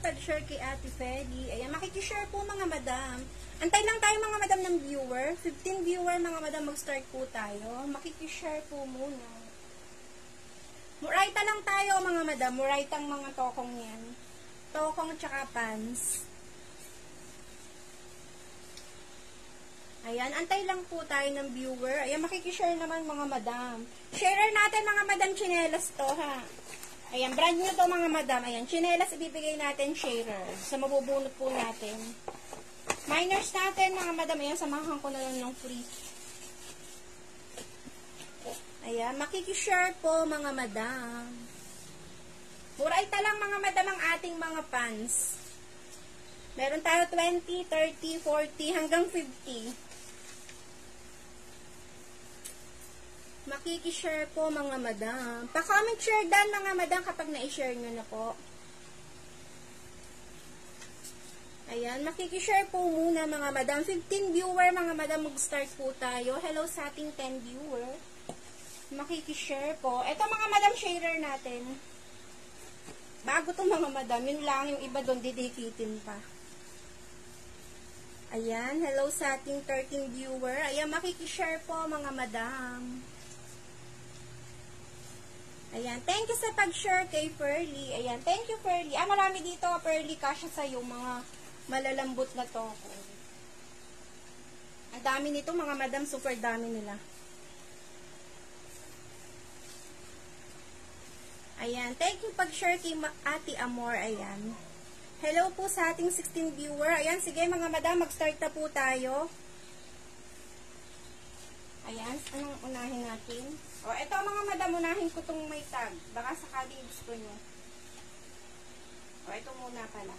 pag-share kay Ate Feli. Ayan, makikishare po mga madam. Antay lang tayo mga madam ng viewer. 15 viewer mga madam, mag-start po tayo. Makikishare po muna. Muraita lang tayo mga madam. Muraita ang mga tokong yan. Tokong tsaka pants. Ayan, antay lang po tayo ng viewer. Ayan, makikishare naman mga madam. Sharer natin mga madam chinelas to ha. Ayan, brand new to mga madam. Ayan, chinelas ibibigay natin sharer. Sa mabubunot po natin. Minors natin mga madam. Ayan, samahan ko na lang ng free. Ayan, makikishare po mga madam. Muraita lang mga madam ang ating mga pants. Meron tayo 20, 30, 40, hanggang 50. Makikishare po mga madam. Pa-comment share dan mga madam kapag na-share nyo na po. Ayan, makikishare po muna mga madam. 15 viewer mga madam, mag-start po tayo. Hello sa ating 10 viewer. Makikishare po. Ito mga madam, sharer natin. Bago to mga madam, yun lang yung iba doon didikitin pa. Ayan, hello sa ating 13 viewer. Ayan, makikishare po mga madam. Ayan, thank you sa pag-share kay Pearly. Ayan, thank you Pearly. Ah, marami dito, Pearly, kasya sa yung mga malalambot na toko. Ang dami nito, mga madam, super dami nila. Ayan, thank you pag-share kay Ate Amor. Ayan. Hello po sa ating 16 viewer. Ayan, sige mga madam, mag-start na po tayo. Ayan, anong unahin natin? O, ito mga madam, unahin ko itong may tag. Baka sakaling gusto nyo. O, ito muna pala.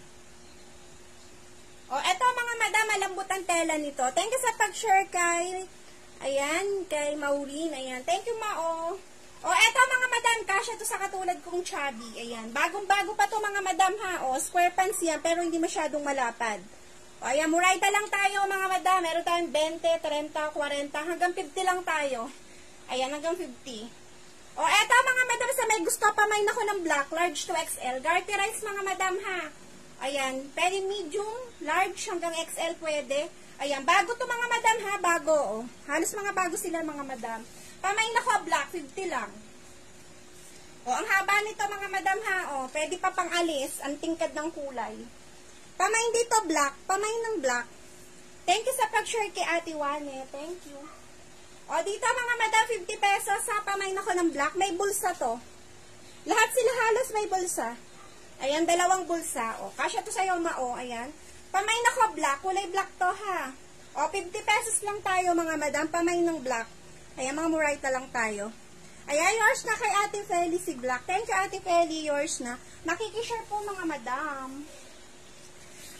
O, ito mga madam, malambot ang tela nito. Thank you sa pag-share kay, ayan, kay Maureen. Ayan, thank you Mao. O, eto mga madam, kasya to sa katulad kong chubby. Ayan, bagong-bago pa to mga madam ha. O, square pants yan, pero hindi masyadong malapad. O, ayan, murayta lang tayo mga madam. Meron tayong 20, 30, 40, hanggang 50 lang tayo. Ayan, hanggang 50. O, eto mga madam, sa may gusto pa may ako ng black, large to XL. Garterize mga madam ha. Ayan, pwede medium, large, hanggang XL pwede. Ayan, bago to mga madam ha, bago. Oh. Halos mga bago sila mga madam. Pamay na ko, black, 50 lang. O, ang haba nito mga madam ha, o, pwede pa pang alis, ang tingkad ng kulay. Pamay dito black, pamay ng black. Thank you sa pag-share kay Ate Wane. Thank you. O, dito mga madam, 50 pesos sa pamain ako ng black. May bulsa to. Lahat sila halos may bulsa. Ayan, dalawang bulsa. O, kasya to sa'yo, mao. Ayan. Pamain ako black. Kulay black to, ha. O, 50 pesos lang tayo, mga madam. Pamain ng black. Ayan, mga murayta lang tayo. Ayan, yours na kay Ate Feli si Black. Thank you, Ate Feli. Yours na. Makikishare po, mga madam.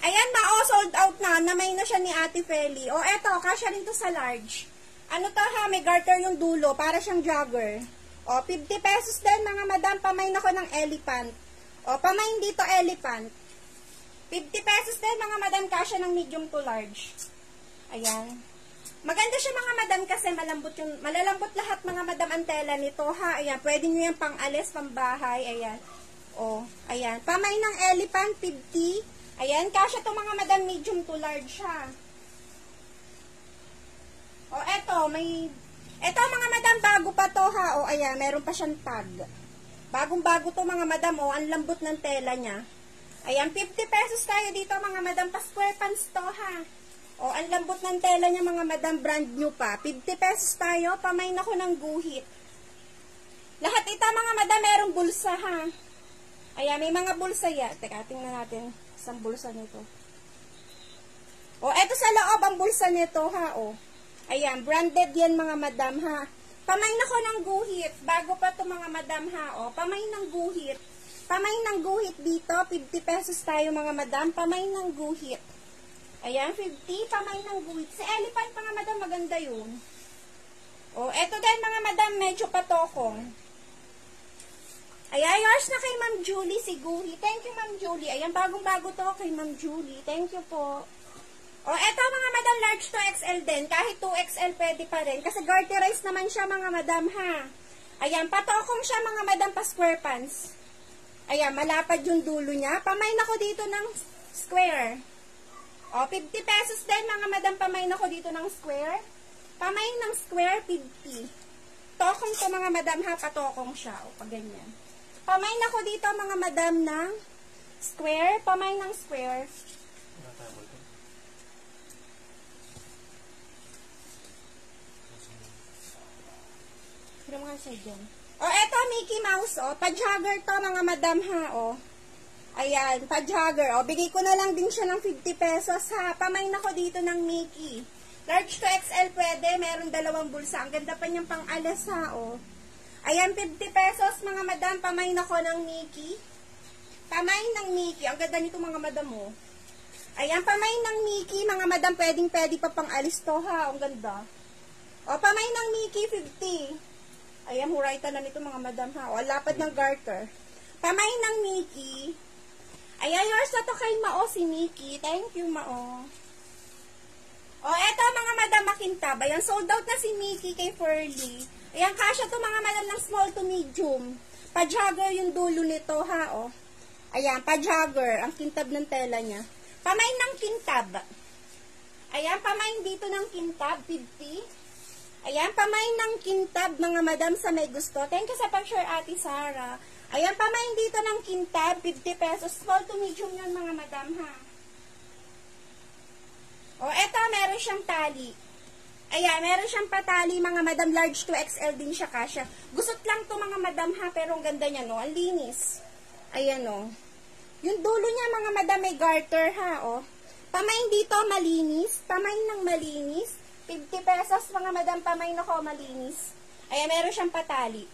Ayan, mao, sold out na. Namay na siya ni Ate Feli. O, eto, kasya rin to sa large. Ano to ha, may garter yung dulo, para siyang jogger. O, 50 pesos din mga madam, pamain ako ng elephant. O, pamain dito elephant. 50 pesos din mga madam, kasya ng medium to large. Ayan. Maganda siya mga madam kasi malambot yung, malalambot lahat mga madam ang tela nito ha. Ayan, pwede nyo yung pang alis, pang bahay. Ayan. O, ayan. Pamay ng elephant, 50. Ayan, kasya to mga madam, medium to large ha. O, eto, may... Eto, mga madam, bago pa to, ha. O, ayan, meron pa siyang tag. Bagong-bago to, mga madam, o. Ang lambot ng tela niya. Ayan, 50 pesos tayo dito, mga madam. Pa-square pants to, ha. O, ang lambot ng tela niya, mga madam, brand new pa. 50 pesos tayo, pamain ako ng guhit. Lahat ito, mga madam, merong bulsa, ha. Ayan, may mga bulsa ya. Teka, tingnan natin isang bulsa nito. O, eto sa loob, ang bulsa nito, ha, o. Ayan, branded yan mga madam ha. Pamay na ko ng guhit. Bago pa to mga madam ha. O, pamay ng guhit. Pamay ng guhit dito. 50 pesos tayo mga madam. Pamay ng guhit. Ayan, 50. Pamay ng guhit. Si elephant mga madam, maganda yun. O, eto din mga madam, medyo patokong. Ayan, yours na kay Ma'am Julie si Guhi. Thank you, Ma'am Julie. Ayan, bagong-bago to kay Ma'am Julie. Thank you po. O, eto mga madam, large to XL din. Kahit 2XL pwede pa rin. Kasi garterize naman siya mga madam ha. Ayan, patokong siya mga madam pa square pants. Ayan, malapad yung dulo niya. Pamain ako dito ng square. O, 50 pesos din, mga madam, pamain ako dito ng square. Pamain ng square, 50. Tokong to, mga madam, ha, patokong siya. O, pag ganyan. Pamain ako dito, mga madam, ng square. Pamain ng square. Pero mga siya. O, eto, Mickey Mouse, o. Pa-jogger to, mga madam, ha, o. Ayan, pa-jogger. O, bigay ko na lang din siya ng 50 pesos, ha. Pamain ako dito ng Mickey. Large to XL pwede. Meron dalawang bulsa. Ang ganda pa niyang pang alas, ha, o. Ayan, 50 pesos, mga madam. Pamain ako ng Mickey. Pamain ng Mickey. Ang ganda nito, mga madam, o. Ayan, pamain ng Mickey. Mga madam, pwedeng pwede pa pang alis to, ha. Ang ganda. O, pamain ng Mickey, 50. Ayan, hurayta na nito mga madam ha. O, lapad ng garter. Pamay ng Mickey. Ayan, yours na to kay Mao si Mickey. Thank you, Mao. O, eto mga madam makintab. Ayan, sold out na si Mickey kay Furly. Ayan, kasya to mga madam ng small to medium. Pa-jogger yung dulo nito ha, o. Ayan, pa-jogger. Ang kintab ng tela niya. Pamay ng kintab. Ayan, pamain dito ng kintab, 50. Ayan, pamain ng kintab, mga madam sa may gusto. Thank you sa pag-share, Ate Sara. Ayan, pamain dito ng kintab, 50 pesos. Small to medium yun, mga madam, ha. O, eto, meron siyang tali. Ayan, meron siyang patali, mga madam. Large to XL din siya, kasya. Gusot lang to, mga madam, ha. Pero ang ganda niya, no. Ang linis. Ayan, no. Yung dulo niya, mga madam, may garter, ha, o. Pamain dito, malinis. Pamain ng malinis. 50 pesos, mga madam, pamay na ko, malinis. Ayan, meron siyang patali.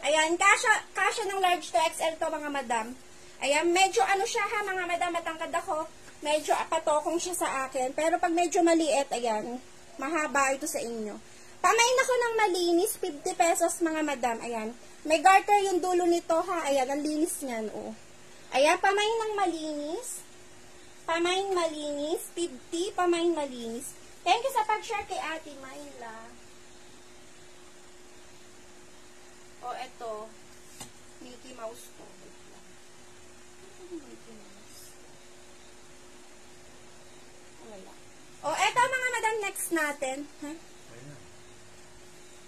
Ayan, kasha, kasha ng large to XL to, mga madam. Ayan, medyo ano siya ha, mga madam, matangkad ako. Medyo apatokong siya sa akin. Pero pag medyo maliit, ayan, mahaba ito sa inyo. Pamain ako ng malinis, 50 pesos, mga madam. Ayan, may garter yung dulo nito ha. Ayan, ang linis niyan, oh. Ayan, pamain ng malinis. Pamain malinis, 50, pamain malinis. Thank you sa pag-share kay Ate Myla. O, oh, eto. Mickey Mouse Mouse. Wala. O, oh, eto mga madam, next natin. Huh?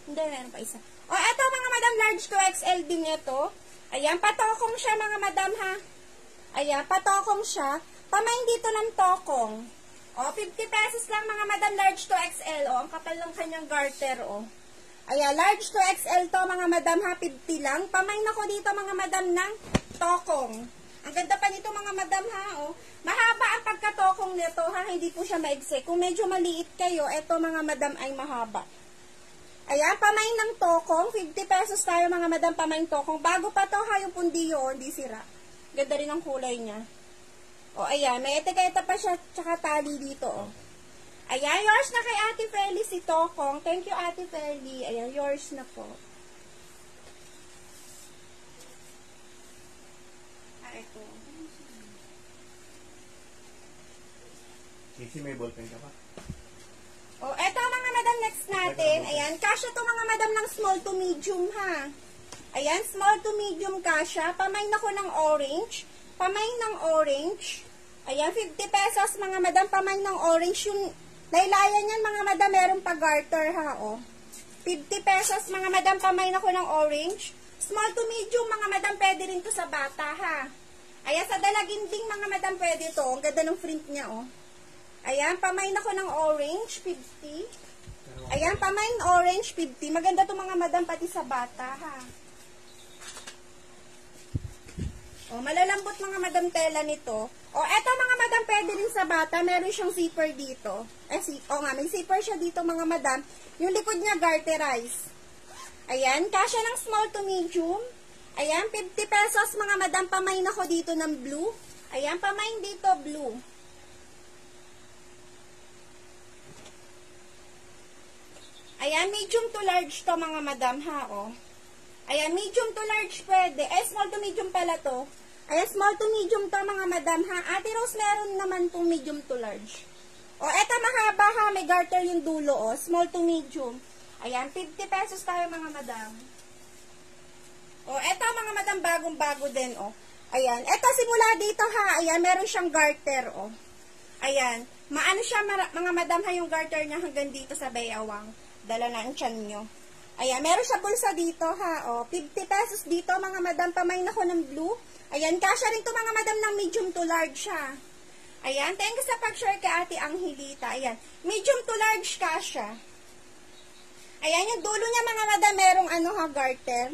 Hindi, meron pa isa. O, oh, eto mga madam, large to XL din ito. Ayan, patokong siya mga madam ha. Ayan, patokong siya. Pamain dito ng tokong. O, 50 pesos lang mga madam, large to XL. O, ang kapal ng kanyang garter, o. Ayan, large to XL to mga madam ha, 50 lang. Pamain ako dito mga madam ng tokong. Ang ganda pa nito mga madam ha, o. Mahaba ang pagkatokong nito ha, hindi po siya maigsi. Kung medyo maliit kayo, eto mga madam ay mahaba. Ayan, pamain ng tokong. 50 pesos tayo mga madam pamain tokong. Bago pa to ha, yung pundiyo, hindi sira. Ganda rin ang kulay niya. O, ayan, may etiketa pa siya, tsaka tali dito, o. Ayan, yours na kay Ate Feli si Tokong. Thank you, Ate Feli. Ayan, yours na po. Ah, ito. Sisi, may ballpen ka pa? O, eto mga madam, next natin. Ayan, kasha to mga madam ng small to medium, ha. Ayan, small to medium kasha. Pamain ako ng orange. Pamain ng orange. Ayan, 50 pesos mga madam. Pamain ng orange. Yung laylayan yan mga madam, meron pa garter ha, o. 50 pesos mga madam. Pamain ako ng orange. Small to medium mga madam, pwede rin to sa bata ha. Ayan, sa dalaginding mga madam, pwede to. Ang ganda ng print niya, o. Ayan, pamain ako ng orange, 50. Ayan, pamain orange, 50. Maganda to mga madam, pati sa bata ha. O, malalambot mga madam tela nito. O, eto mga madam, pwede rin sa bata. Meron siyang zipper dito. Eh, si, o nga, may zipper siya dito mga madam. Yung likod niya garterize. Ayan, kasya ng small to medium. Ayan, 50 pesos mga madam. Pamain ako dito ng blue. Ayan, pamain dito blue. Ayan, medium to large to mga madam ha, o. Ayan, medium to large pwede. Eh, small to medium pala to. Ayan, small to medium to mga madam ha. Ate Rose, meron naman pong medium to large. O, eto mahaba ha. May garter yung dulo o. Small to medium. Ayan, 50 pesos tayo mga madam. O, eto mga madam, bagong-bago din, o. Ayan. Eto, simula dito ha. Ayan, meron siyang garter, o. Ayan. Maano siya, mga madam ha, yung garter niya hanggang dito sa bayawang. Dala na ang tiyan nyo. Ayan, meron siya bulsa dito ha. O, 50 pesos dito, mga madam. Pamay na ko ng blue. Ayan, kasya rin to mga madam ng medium to large ha. Ayan, thank you sa pag-share kay Ate Angelita. Ayan, medium to large kasya. Ayan, yung dulo niya mga madam, merong ano ha, garter.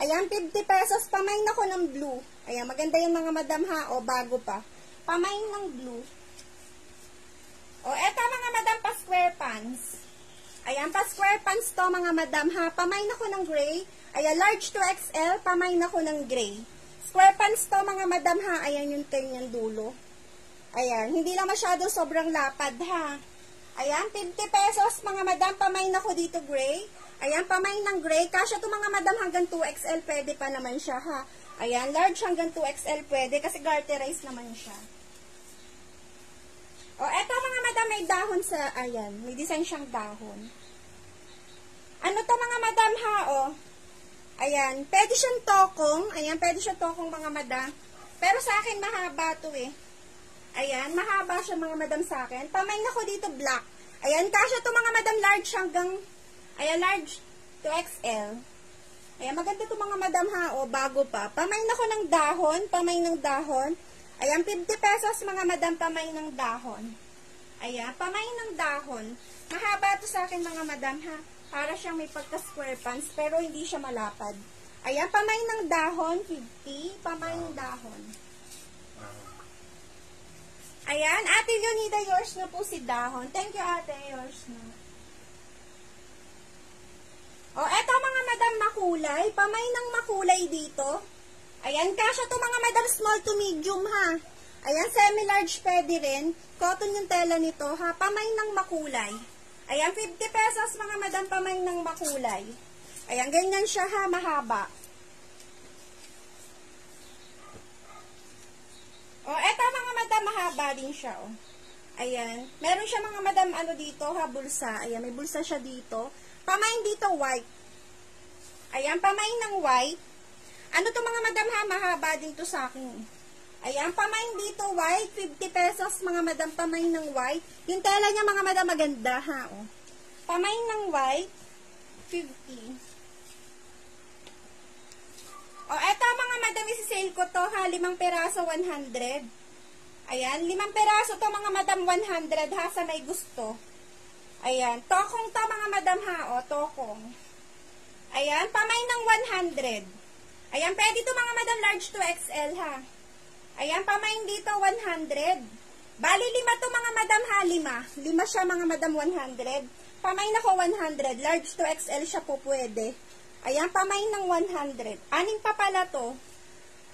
Ayan, 50 pesos. Pamay na ko ng blue. Ayan, maganda yung mga madam ha. O, bago pa. Pamay ng blue. O, eto mga madam pa square pants. Ayan, pa square pants to mga madam ha. Pamay na ko ng gray. Ayan, large to XL. Pamay na ko ng gray. Square pants to mga madam ha. Ayan yung kanyang dulo. Ayan, hindi lang masyado sobrang lapad ha. Ayan, 50 pesos mga madam. Pamay na ko dito gray. Ayan, pamay ng gray. Kasya to mga madam hanggang 2XL pwede pa naman siya ha. Ayan, large hanggang 2XL pwede kasi garterize naman siya. O, eto mga madam, may dahon sa, ayan, may design siyang dahon. Ano to mga madam ha, o? Ayan, pwede siyang tokong. Ayan, pwede siyang tokong mga madam. Pero sa akin, mahaba to eh. Ayan, mahaba siya mga madam sa akin. Pamay na ko dito black. Ayan, kasya to mga madam large hanggang Ayan, large to XL. Ayan, maganda to mga madam ha. O, bago pa. Pamay na ko ng dahon. Pamay ng dahon. Ayan, 50 pesos mga madam pamay ng dahon. Ayan, pamay ng dahon. Mahaba to sa akin mga madam ha. Para siyang may pagka-square pants, pero hindi siya malapad. Ayan, pamay ng dahon, 50. Pamay ng dahon. Ayan, Ate Leonida, yours na po si dahon. Thank you, ate. Yours na. O, eto mga madam makulay. Pamay ng makulay dito. Ayan, kasya to mga madam small to medium ha. Ayan, semi-large pwede rin. Cotton yung tela nito ha. Pamay ng makulay. Ayan, 50 pesos mga madam pamay ng makulay. Ayan, ganyan siya ha, mahaba. O, eto mga madam, mahaba din siya o. Ayan, meron siya mga madam ano dito ha, bulsa. Ayan, may bulsa siya dito. Pamain dito white. Ayan, pamain ng white. Ano to mga madam ha? Mahaba din to sa akin. Ayan, pamain dito white. 50 pesos mga madam pamain ng white. Yung tela niya mga madam maganda ha. Oh. Pamain ng white. 50. O, oh, eto mga madam, isi-sale ko to ha. Limang peraso, 100. Ayan, limang peraso to mga madam, 100 ha, sa may gusto. Ayan. Tokong to mga madam ha. O, tokong. Ayan. Pamay ng 100. Ayan. Pwede to mga madam large to XL ha. Ayan. Pamay dito 100. Bali lima to mga madam ha. Lima. Lima siya mga madam 100. Pamay na ko 100. Large to XL siya po pwede. Ayan. Pamay ng 100. Anim pa pala to.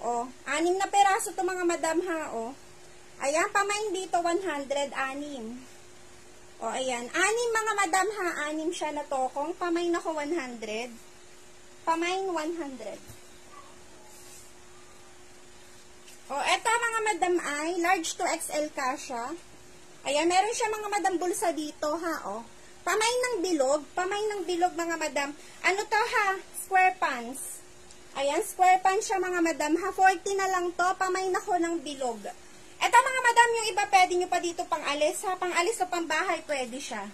O. Anim na peraso to mga madam ha. O. Ayan. Pamay dito 100. Anim. O, ayan. Anim mga madam ha. Anim siya na tokong. Pamain ako 100. Pamain 100. O, eto mga madam ay large to XL kasha. Ayan, meron siya mga madam bulsa dito ha. O, pamay ng bilog. Pamay ng bilog mga madam. Ano to ha? Square pants. Ayan, square pants siya mga madam ha. 40 na lang to. Pamay na ko ng bilog. Ito mga madam, yung iba pwede nyo pa dito pang alis. Ha, pang alis o pang bahay, pwede siya.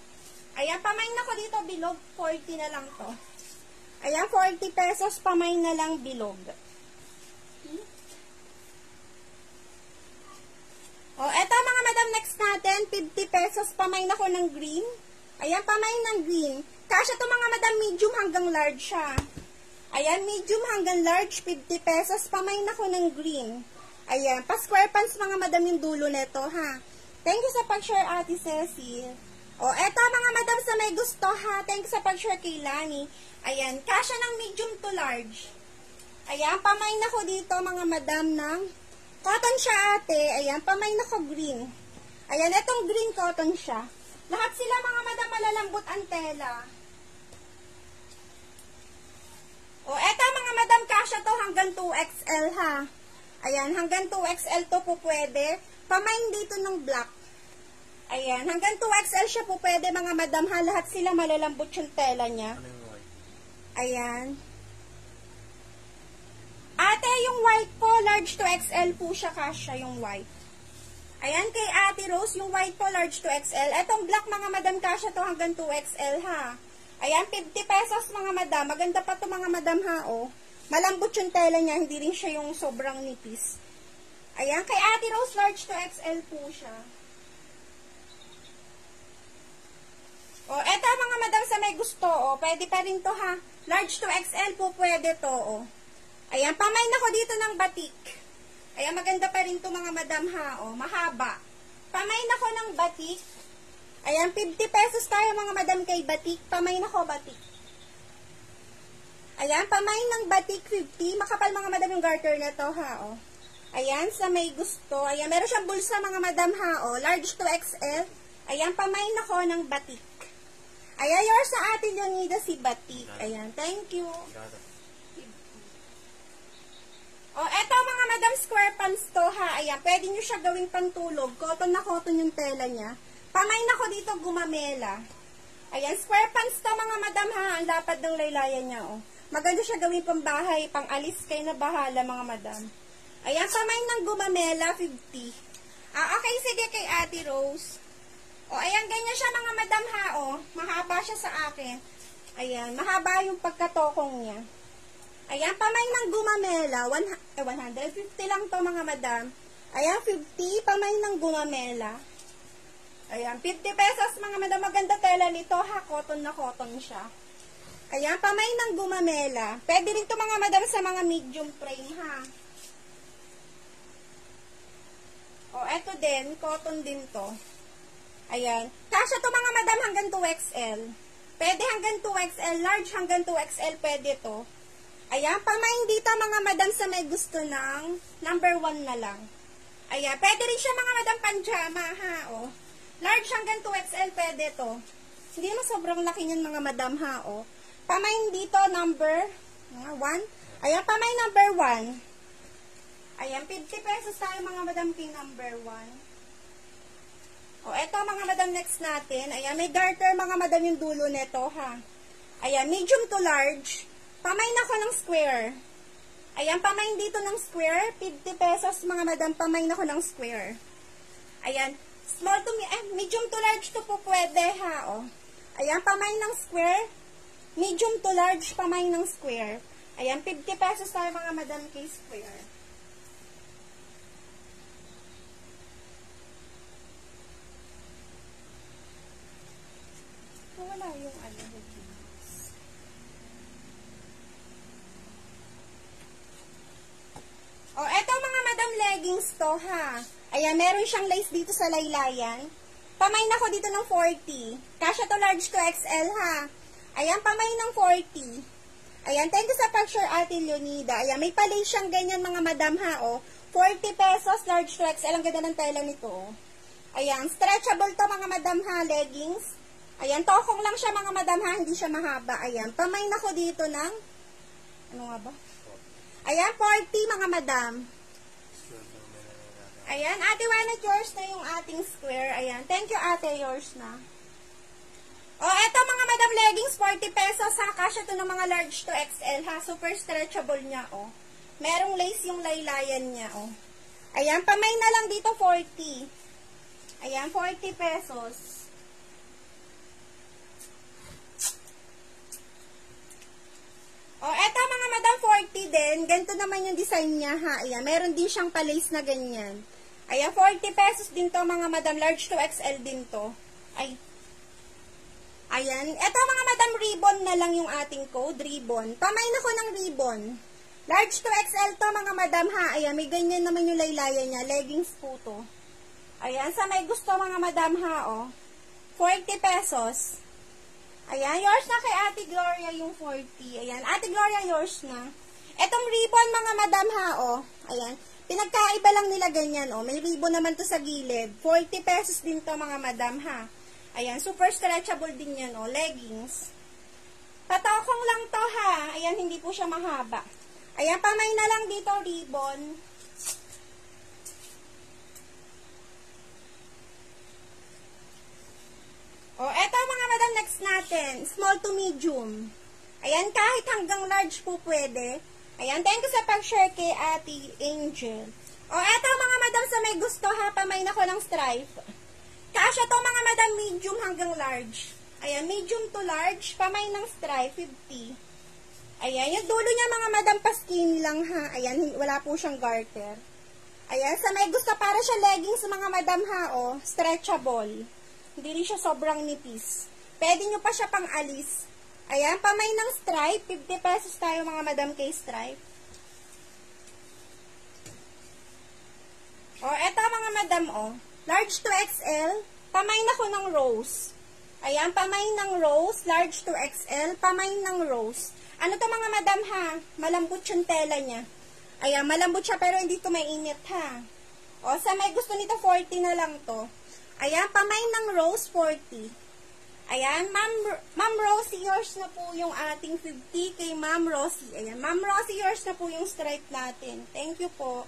Ayan, pamain na ko dito, bilog. 40 na lang to. Ayan, 40 pesos, pamain na lang bilog. O, eto mga madam, next natin, 50 pesos, pamain na ko ng green. Ayan, pamain ng green. Kasya to mga madam, medium hanggang large siya. Ayan, medium hanggang large, 50 pesos, pamain na ko ng green. Ayan, pa-square pants mga madam yung dulo nito, ha. Thank you sa pag-share, Ate Cecil. O, eto mga madam sa may gusto, ha. Thank you sa pag-share kay Lani. Ayan, kasya ng medium to large. Ayan, pamain na ko dito, mga madam, ng cotton siya, ate. Ayan, pamain na ko green. Ayan, etong green cotton siya. Lahat sila, mga madam, malalambot ang tela. O, eto mga madam, kasya to hanggang 2XL, ha. Ayan, hanggang 2XL to po pwede. Pamain dito ng black. Ayan, hanggang 2XL siya po pwede mga madam ha. Lahat sila malalambot yung tela niya. Ano? Ayan. Ate, yung white po, large to XL po siya, kasha yung white. Ayan, kay Ate Rose, yung white po, large to XL. Etong black, mga madam, kasha to hanggang 2XL, ha. Ayan, 50 pesos, mga madam. Maganda pa to, mga madam, ha, oh. Malambot yung tela niya, hindi rin siya yung sobrang nipis. Ayan, kay Ate Rose, large to XL po siya. O, eto mga madam sa may gusto, o. Pwede pa rin to, ha. Large to XL po pwede to, o. Ayan, pamay na ko dito ng batik. Ayan, maganda pa rin to mga madam, ha, o. Mahaba. Pamay na ko ng batik. Ayan, 50 pesos tayo mga madam kay batik. Pamay na ko batik. Ayan, pamay ng batik 50. Makapal mga madam yung garter na to, ha, o. Ayan, sa may gusto. Ayan, meron siyang bulsa mga madam, ha, o. Large to XL. Ayan, pamay na ko ng batik. Ayan, yours sa atin Leonida si batik. Ayan, thank you. O, eto mga madam square pants to, ha. Ayan, pwede nyo siya gawing pantulog. Cotton na cotton yung tela niya. Pamay na ko dito gumamela. Ayan, square pants to mga madam, ha. Ang lapad ng laylayan niya, oh. Maganda siya gawing pambahay, pang alis kayo na bahala, mga madam. Ayan, kamay ng gumamela, 50. Ah, okay, sige kay Ate Rose. O, ayan, ganyan siya, mga madam, ha, o. Mahaba siya sa akin. Ayan, mahaba yung pagkatokong niya. Ayan, pamay ng gumamela, one, eh, 150 lang to, mga madam. Ayan, 50, pamay ng gumamela. Ayan, 50 pesos, mga madam. Maganda tela nito, ha, cotton na cotton siya. Ayan, pamay ng gumamela. Pwede rin to mga madam sa mga medium frame, ha. O, eto din, cotton din to. Ayan. Kasya to mga madam hanggang 2XL. Pwede hanggang 2XL, large hanggang 2XL, pwede to. Ayan, pamay dito mga madam sa may gusto ng number 1 na lang. Ayan, pwede rin siya mga madam panjama, ha, o. Large hanggang 2XL, pwede to. Hindi naman sobrang laki niyan mga madam, ha, o. Pamay dito, number 1. Ayan, pamay number 1. Ayan, 50 pesos tayo mga madam king number 1. O, eto mga madam next natin. Ayan, may garter mga madam yung dulo nito ha. Ayan, medium to large. Pamay na ko ng square. Ayan, pamay dito ng square. 50 pesos mga madam, pamay na ko ng square. Ayan, small to, eh, medium to large to po pwede ha, o. Ayan, pamay ng square. Medium to large, pamay ng square. Ayan, 50 pesos tayo mga madam kay square. wala yung ano, leggings. O, oh, eto mga madam leggings to, ha. Ayan, meron siyang lace dito sa laylayan. Pamay na ko dito ng 40. Kasya to large to XL, ha. Ayan, pamay ng 40. Ayan, thank you sa pag-share, Ate Leonida. Ayan, may palay siyang ganyan, mga madam, ha, o. 40 pesos, large to XL. Ang ganda ng tela nito, Ayan, stretchable to, mga madam, ha, leggings. Ayan, tokong lang siya mga madam ha, hindi siya mahaba. Ayan, pamay na ko dito ng, ano nga ba? Ayan, 40 mga madam. Ayan, ate Wanet, yours na yung ating square. Ayan, thank you ate, yours na. O, oh, eto mga madam leggings, 40 pesos ha. Kasya to ng mga large to XL ha. Super stretchable niya, oh. Merong lace yung laylayan niya, oh. Ayan, pamay na lang dito, 40. Ayan, 40 pesos. O, oh, eto mga madam 40 din. Ganito naman yung design niya ha. Ayan, meron din siyang palace na ganyan. Ayan, 40 pesos din to mga madam. Large to XL din to. Ay. Ayan. Eto mga madam, ribbon na lang yung ating code. Ribbon. Pamay na ko ng ribbon. Large to XL to mga madam ha. Ayan, may ganyan naman yung laylayan niya. Leggings po to. Ayan, sa may gusto mga madam ha, oh. 40 pesos. Ayan, yours na kay Ate Gloria yung 40. Ayan, Ate Gloria, yours na. Etong ribbon, mga madam ha, oh. Ayan, pinagkaiba lang nila ganyan, oh. May ribbon naman to sa gilid. 40 pesos din to, mga madam ha. Ayan, super stretchable din yan, oh. Leggings. Patokong lang to, ha. Ayan, hindi po siya mahaba. Ayan, pamay na lang dito, ribbon. O, eto mga madam, next natin. Small to medium. Ayan, kahit hanggang large po pwede. Ayan, thank you sa pag-share kay Ate Angel. O, eto mga madam sa may gusto ha, pamain ako ng stripe. Kasya to mga madam, medium hanggang large. Ayan, medium to large, pamay ng stripe, 50. Ayan, yung dulo niya mga madam, paskin lang ha. Ayan, wala po siyang garter. Ayan, sa may gusto para siya leggings mga madam ha, oh, stretchable. Hindi rin siya sobrang nipis. Pwede nyo pa siya pang alis. Ayan, pamay ng stripe. 50 pesos tayo mga madam kay stripe. O, eto mga madam, oh. Large to XL. Pamay na ko ng rose. Ayan, pamay ng rose. Large to XL. Pamay ng rose. Ano to mga madam ha? Malambot yung tela niya. Ayan, malambot siya pero hindi to mainit ha. O, sa may gusto nito, 40 na lang to. Ayan, pamay ng rose, 40. Ayan, Ma'am Ma'am Rosie, yours na po yung ating 50 kay Ma'am Rosie. Ayan, Ma'am Rosie, yours na po yung stripe natin. Thank you po.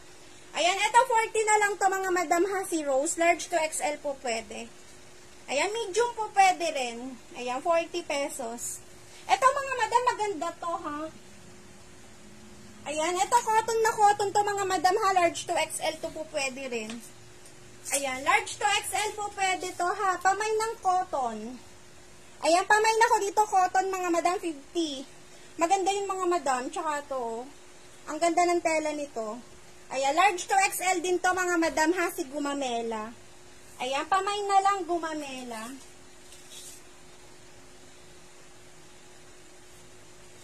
Ayan, ito 40 na lang to mga madam ha, si Rose. Large to XL po pwede. Ayan, medium po pwede rin. Ayan, 40 pesos. Ito mga madam, maganda to ha. Ayan, ito cotton na cotton to mga madam ha. Large to XL to po pwede rin. Ayan, large to XL po pwede to ha. Pamay ng cotton. Ayan, pamay na ko dito, cotton, mga madam, 50. Maganda yung mga madam, tsaka to. Ang ganda ng tela nito. Ayan, large to XL din to, mga madam, ha, si Gumamela. Ayan, pamay na lang, Gumamela.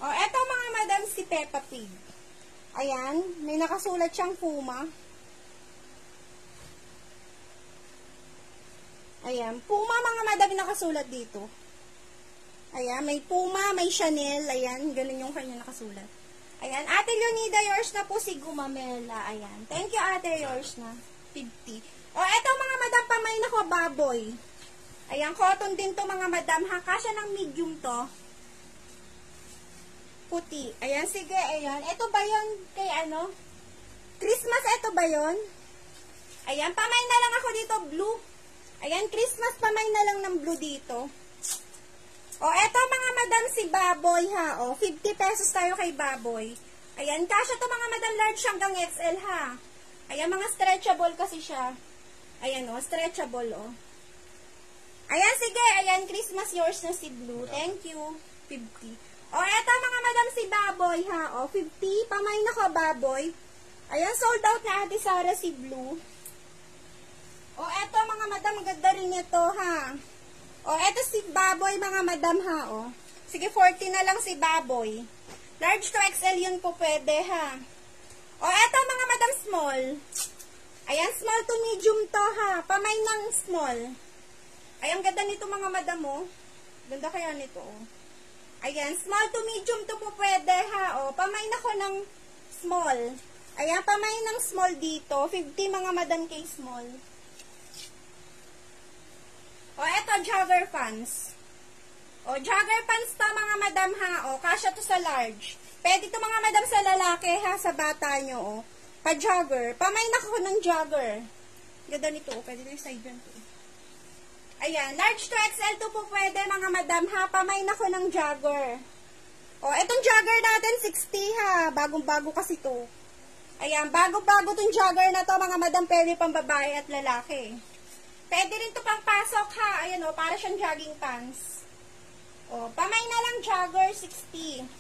O, eto mga madam, si Peppa Pig. Ayan, may nakasulat siyang Puma. Ayan, Puma mga madam, nakasulat dito. Ayan, may Puma, may Chanel. Ayan, ganun yung kanya nakasulat. Ayan, Ate Leonida, yours na po si Gumamela. Ayan. Thank you, Ate, yours na. 50. O, eto mga madam, pamay na ko, baboy. Ayan, cotton din to mga madam. Ha, kasya ng medium to. Puti. Ayan, sige, ayan. Ito ba yon kay ano? Christmas, ito ba yon Ayan, pamay na lang ako dito, blue. Ayan, Christmas, pamay na lang ng blue dito. O, eto mga madam si Baboy ha. O, 50 pesos tayo kay Baboy. Ayan, kasya to mga madam large hanggang XL ha. Ayan, mga stretchable kasi siya. Ayan o, stretchable o. Ayan, sige. Ayan, Christmas yours na si Blue. Thank you. 50. O, eto mga madam si Baboy ha. O, 50. Pamay na ko, Baboy. Ayan, sold out na Ate Sarah si Blue. O, eto mga madam, ganda rin ito ha. O, eto si Baboy, mga madam ha, o. Sige, 40 na lang si Baboy. Large to XL yun po pwede, ha. O, eto mga madam small. Ayan, small to medium to, ha. Pamay ng small. Ayan, ganda nito mga madam, o. Ganda kaya nito, o. Ayan, small to medium to po pwede, ha, o. Pamay na ko ng small. Ayan, pamay ng small dito. 50 mga madam kay small. O, eto, jogger pants. O, jogger pants to, mga madam, ha. O, kasya to sa large. Pwede to, mga madam, sa lalaki, ha, sa bata nyo, o. Pa-jogger. Pamay na ko ng jogger. Ganda nito, o. Pwede to yung side to. Ayan, large to XL to po pwede, mga madam, ha. Pamay na ko ng jogger. O, etong jogger natin, 60, ha. Bagong-bago kasi to. Ayan, bago-bago tong jogger na to, mga madam, pwede pang babae at lalaki. Pwede rin to pang pasok ha. Ayan o, para siyang jogging pants. O, pamay na lang jogger, 60.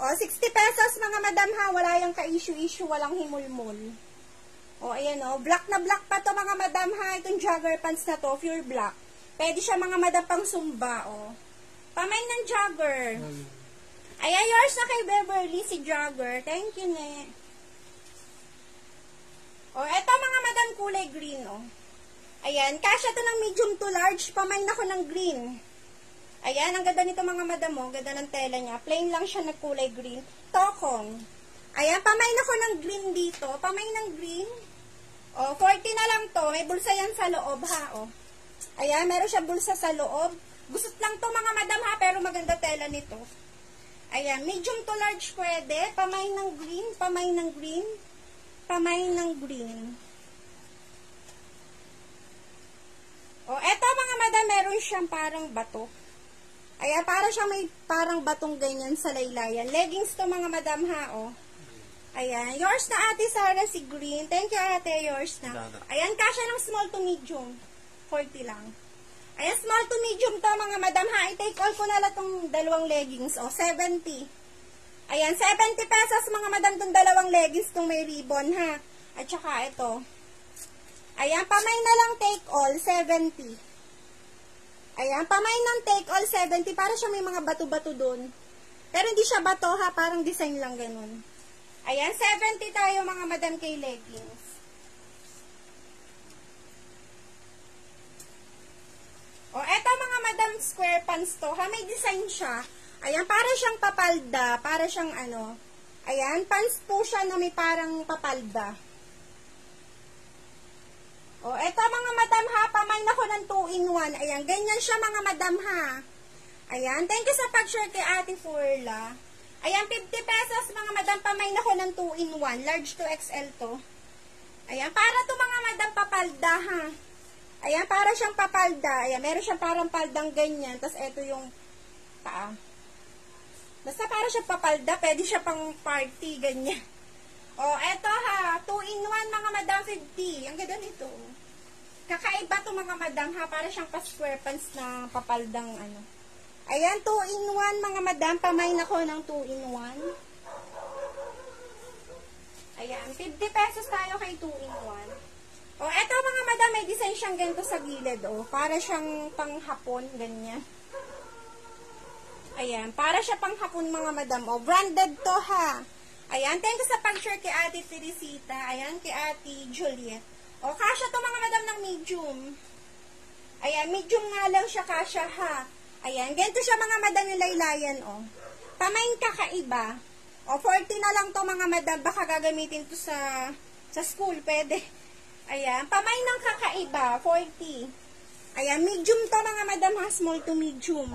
O, 60 pesos mga madam ha. Wala yung ka-issue-issue, walang himulmul. O, ayan o. Black na black pa to mga madam ha. Itong jogger pants na to, pure black. Pwede siya mga madam pang sumba o. Pamay ng jogger. Ayan, yours na kay Beverly, si jogger. Thank you, ne. O, eto mga madam kulay green o. Ayan, kasya to ng medium to large. Pamay na ko ng green. Ayan, ang ganda nito mga madam mo. Ganda ng tela niya. Plain lang siya na kulay green. Tokong. Ayan, pamay na ko ng green dito. Pamay ng green. O, 40 na lang to. May bulsa yan sa loob ha, o. Ayan, meron siya bulsa sa loob. Gusot lang to mga madam ha, pero maganda tela nito. Ayan, medium to large pwede. Pamay ng green, pamay ng green, pamay ng green. O, eto mga madam, meron siyang parang bato. Ayan, para siyang may parang batong ganyan sa laylayan. Leggings to mga madam ha, o. Ayan. Yours na ate Sarah si green. Thank you ate. Yours na. Ayan. Kasha ng small to medium. 40 lang. Ayan. Small to medium to mga madam ha. I-take all ko na lang tong dalawang leggings. O, 70. Ayan. 70 pesos mga madam tong dalawang leggings tong may ribbon ha. At saka ito. Ayan. Pamay na lang take all. 70. Ayan. Pamay ng take all 70. Para siya may mga bato-bato dun. Pero hindi siya bato ha. Parang design lang ganun. Ayan, 70 tayo mga madam kay leggings. O, eto mga madam square pants to, ha, may design siya. Ayan, para siyang papalda, para siyang ano. Ayan, pants po siya na may parang papalda. O, eto mga madam ha, pamain ako ng 2 in 1. Ayan, ganyan siya mga madam ha. Ayan, thank you sa pag-share kay Ate Furla. Ayan, 50 pesos mga madam, pamain ako ng 2 in 1. Large to XL to. Ayan, para to mga madam papalda ha. Ayan, para siyang papalda. Ayan, meron siyang parang paldang ganyan. Tapos ito yung paa. Basta para siyang papalda, pwede siya pang party, ganyan. O, eto ha, 2 in 1 mga madam, 50. Ang ganda nito. Kakaiba to mga madam ha, para siyang pa-square pants na papaldang ano. Ayan, 2 in 1 mga madam, pamain ako ng 2 in 1. Ayan, 50 pesos tayo kay 2 in 1. O, eto mga madam, may design siyang ganito sa gilid, o. Para siyang panghapon, ganyan. Ayan, para siya panghapon mga madam, o. Branded to, ha. Ayan, thank you sa pag-share kay Ate Teresita. Ayan, kay Ate Juliet. O, kasha to mga madam ng medium. Ayan, medium nga lang siya kasha, ha. Ayan, ganito siya mga madam yung laylayan, o. Pamain kakaiba. O, 40 na lang to mga madam. Baka gagamitin to sa sa school, pwede. Ayan, pamay ng kakaiba, 40. Ayan, medium to mga madam ha, small to medium.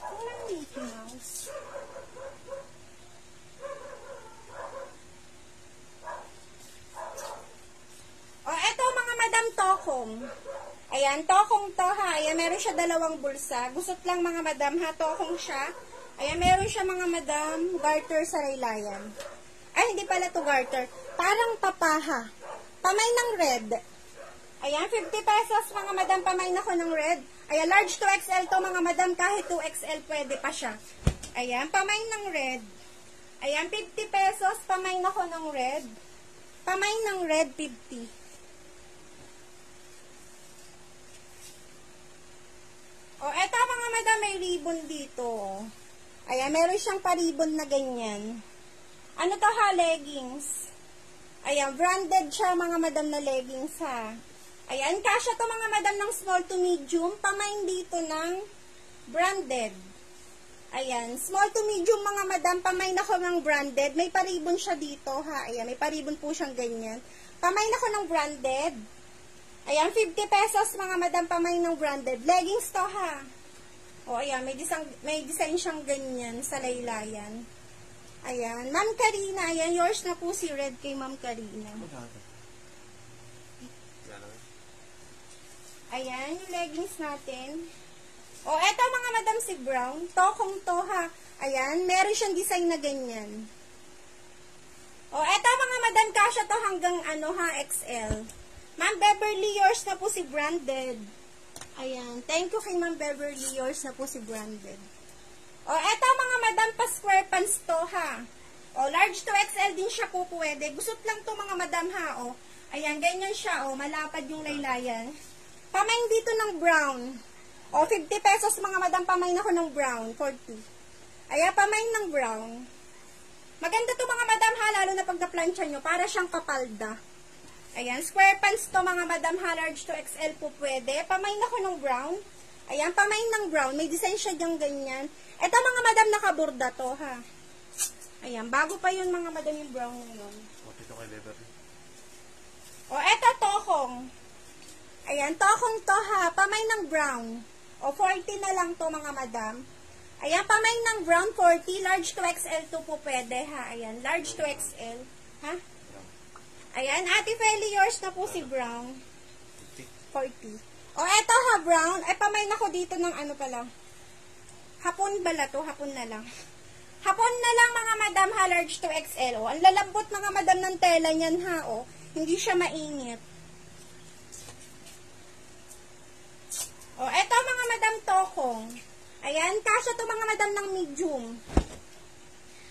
Walang Mickey Mouse. O, eto mga madam tokong. Ayan, tokong to ha. Ayan, meron siya dalawang bulsa. Gusot lang mga madam ha, tokong siya. Ayan, meron siya mga madam, garter sa laylayan. Ay, hindi pala to garter. Parang papaha. Pamay ng red. Ayan, 50 pesos mga madam, pamay na ko ng red. Ayan, large to XL to mga madam, kahit 2XL pwede pa siya. Ayan, pamay ng red. Ayan, 50 pesos, pamay na ko ng red. Pamay ng red, 50. O, eto mga madam, may ribbon dito. oh. Ayan, meron siyang pa-ribbon na ganyan. Ano to ha, leggings? Ayan, branded siya mga madam na leggings ha. Ayan, kasya to mga madam ng small to medium. Pamain dito ng branded. Ayan, small to medium mga madam. Pamain ako ng branded. May paribon siya dito ha. Ayan, may paribon po siyang ganyan. Pamain ako ng branded. Ayan, 50 pesos mga madam. Pamain ng branded. Leggings to ha. O, ayan, may design, may design siyang ganyan sa laylayan. Ayan. Ma'am Karina, ayan. Yours na po si Red kay Ma'am Karina. Ayan, yung leggings natin. O, eto mga madam si Brown. Tokong to ha. Ayan, meron siyang design na ganyan. O, eto mga madam, kasya to hanggang ano ha, XL. Ma'am Beverly, yours na po si Branded. Ayan, thank you kay Ma'am Beverly, yours na po si Branded. O, eto mga madam, pa square pants to ha. O, large to XL din siya po pwede. Gusot lang to mga madam ha, o. Ayan, ganyan siya, o. Malapad yung laylayan. Pamain dito ng brown. O, 50 pesos mga madam, pamain ako ng brown. 40. Ayan, pamain ng brown. Maganda to mga madam ha, lalo na pag na-plancha nyo. Para siyang kapalda. Ayan, square pants to mga madam large to XL po pwede. Pamain ako ng brown. Ayan, pamain ng brown. May design siya diyang ganyan. Ito mga madam nakaborda to ha. Ayan, bago pa yun mga madam yung brown ngayon. Okay to kay Beverly. O, eto tokong. Ayan, tokong to ha. Pamay ng brown. O, 40 na lang to mga madam. Ayan, pamay ng brown 40. Large to XL to po pwede ha. Ayan, large to XL. Ha? Ayan, Ate Feli, yours na po si brown. 40. O, eto ha, brown. Ay, pamay na ko dito ng ano pala. Hapon bala to, hapon na lang. Hapon na lang mga madam ha, large to XL. Oh. Ang lalambot mga madam ng tela niyan ha. Oh. Hindi siya mainit. Oh, eto mga madam tokong. Ayan, kasya to mga madam ng medium.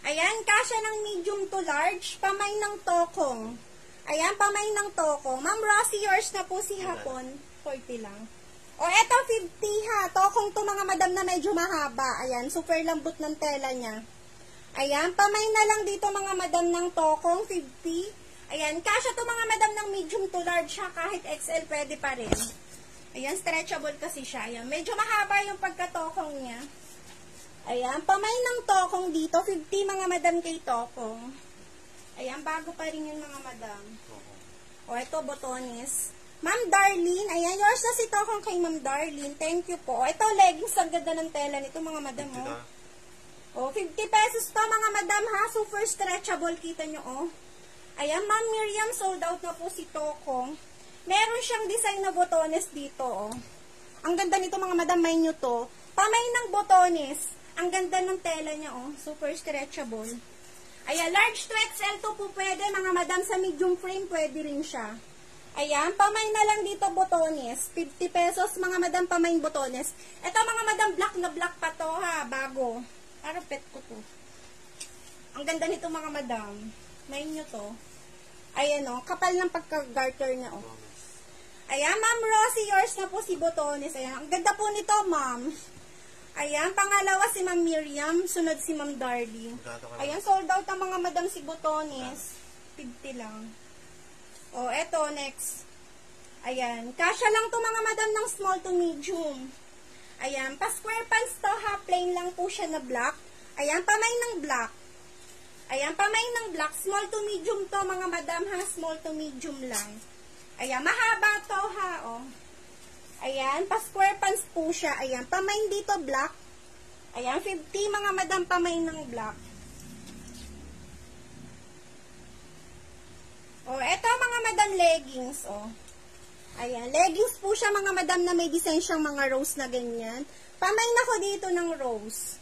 Ayan, kasya ng medium to large. Pamay ng tokong. Ayan, pamay ng tokong. Ma'am Rosie, yours na po si hapon. 40 lang. O, eto 50 ha. Tokong to mga madam na medyo mahaba. Ayan, super lambot ng tela niya. Ayan, pamay na lang dito mga madam ng tokong, 50. Ayan, kasya to mga madam ng medium to large ha, kahit XL pwede pa rin. Ayan, stretchable kasi siya. Ayan, medyo mahaba yung pagkatokong niya. Ayan, pamay ng tokong dito, 50 mga madam kay tokong. Ayan, bago pa rin yun mga madam. O, ito, botones. Ma'am Darlene, ayan, yours na si tokong kay Ma'am Darlene. Thank you po. O, ito, leggings, ang ganda ng tela nito mga madam. Oh. Oh, 50 pesos pa mga madam ha. Super stretchable. Kita nyo oh. Ayan, Ma'am Miriam, sold out na po si Tokong. Meron siyang design na botones dito oh. Ang ganda nito mga madam, may nyo to. Pamay ng botones. Ang ganda ng tela niya oh. Super stretchable. Ayan, large to XL to po pwede mga madam. Sa medium frame pwede rin siya. Ayan, pamay na lang dito botones. 50 pesos mga madam pamay botones. Ito mga madam, black na black pa to ha, bago. Para pet ko to. Ang ganda nito mga madam. May nyo to. Ayan o, kapal ng pagka-garter niya o. Ayan, Ma'am Rosie, yours na po si Botones. Ayan, ang ganda po nito, Ma'am. Ayan, pangalawa si Ma'am Miriam, sunod si Ma'am Darlene. Ayan, sold out ang mga madam si Botones. 50 lang. O, eto, next. Ayan, kasya lang to mga madam ng small to medium. Ayan, pa-square pants to ha, plain lang po siya na black. Ayan, pamay ng black. Ayan, pamay ng black, small to medium to mga madam ha, small to medium lang. Ayan, mahaba to ha, oh. Ayan, pa-square pants po siya. Ayan, pamay dito black. Ayan, 50 mga madam pamay ng black. Oh, eto mga madam leggings, oh. Ayan, leggings po siya mga madam na may design siyang mga rose na ganyan. Pamay na ko dito ng rose.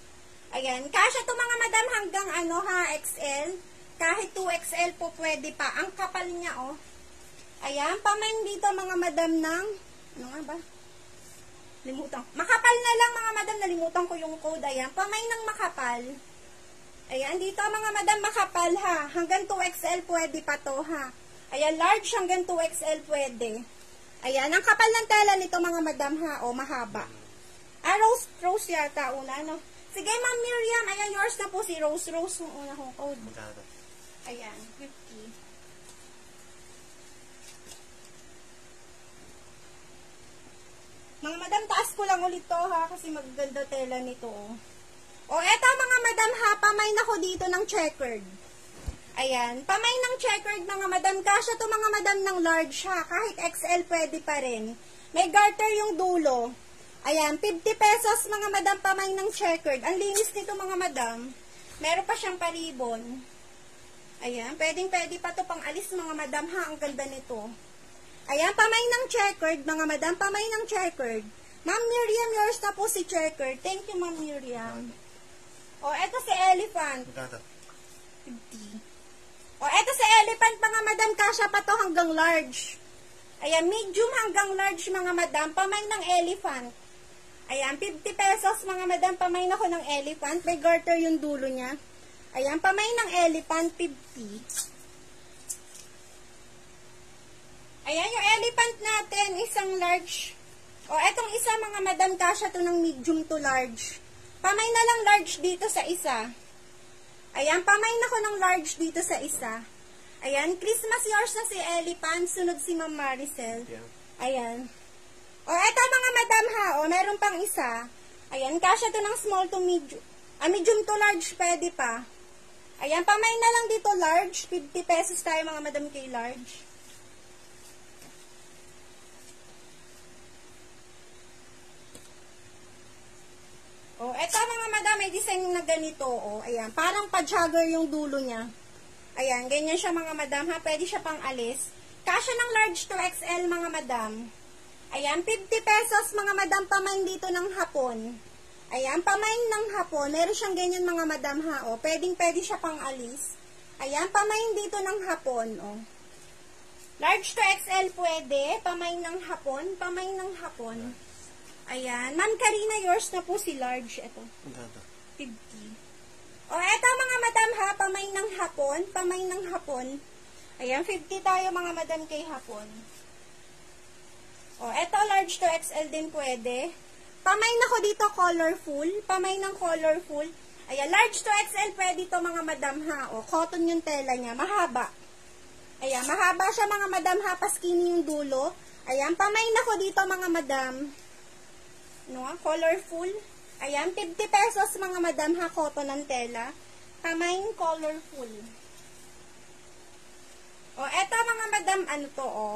Ayan, kasya to mga madam hanggang ano ha, XL. Kahit 2XL po pwede pa. Ang kapal niya oh. Ayan, pamay dito mga madam ng, ano nga ba? Limutan. Makapal na lang mga madam, nalimutan ko yung code. Ayan, pamay ng makapal. Ayan, dito mga madam makapal ha. Hanggang 2XL pwede pa to ha. Ayan, large hanggang 2XL pwede. Ayan, ang kapal ng tela nito mga madam ha. O, mahaba. Ah, rose, rose yata una, no? Sige, ma'am Miriam. Ayan, yours na po si Rose. Rose yung una kong code. Ayan, 50. Mga madam, taas ko lang ulit to ha. Kasi magaganda tela nito. Oh. O, eto mga madam ha, pamay na ko dito ng checkered. Ayan, pamay ng checkered mga madam. Kasya to mga madam ng large ha. Kahit XL pwede pa rin. May garter yung dulo. Ayan, 50 pesos mga madam pamay ng checkered. Ang linis nito mga madam. Meron pa siyang paribon. Ayan, pwedeng pwede pa to pang alis mga madam ha. Ang ganda nito. Ayan, pamay ng checkered mga madam. Pamay ng checkered. Ma'am Miriam, yours na po si checkered. Thank you, Ma'am Miriam. O, eto si elephant. 50. O, eto si elephant, mga madam, kasya pa to hanggang large. Ayan, medium hanggang large, mga madam, pamay ng elephant. Ayan, 50 pesos, mga madam, pamay na ko ng elephant. May garter yung dulo niya. Ayan, pamay ng elephant, 50. Ayan, yung elephant natin, isang large. O, etong isa, mga madam, kasya to ng medium to large. Pamay na lang large dito sa isa. Ayan, pamay na ko ng large dito sa isa. Ayan, Christmas yours na si Elephant, sunod si Ma'am Maricel. Ayan. O, eto mga madam ha, o, meron pang isa. Ayan, kasya to ng small to medium. Ah, medium to large, pwede pa. Ayan, pamay na lang dito large. 50 pesos tayo mga madam kay large. Oh, eto mga madam, may design na ganito, oh. Ayan, parang pa-jogger yung dulo niya. Ayan, ganyan siya mga madam, ha. Pwede siya pang alis. Kasya ng large to XL mga madam. Ayan, 50 pesos mga madam pamain dito ng hapon. Ayan, pamain ng hapon. Meron siyang ganyan mga madam ha, o. Pwedeng pwede siya pang alis. Ayan, pamain dito ng hapon, o. Large to XL pwede. Pamain ng hapon. Pamain ng hapon. Ayan. Ma'am Karina, yours na po si large. Ito. 50. O, eto mga madam ha, pamay ng hapon, pamay ng hapon. Ayan, 50 tayo mga madam kay hapon. O, eto large to XL din pwede. Pamay na ko dito colorful, pamay ng colorful. Ayan, large to XL pwede to mga madam ha. O, cotton yung tela niya, mahaba. Ayan, mahaba siya mga madam ha, paskini yung dulo. Ayan, pamay na ko dito mga madam. No, colorful. Ayan, 50 pesos mga madam ha, cotton ng tela. Kamay colorful. O, eto mga madam, ano to, o.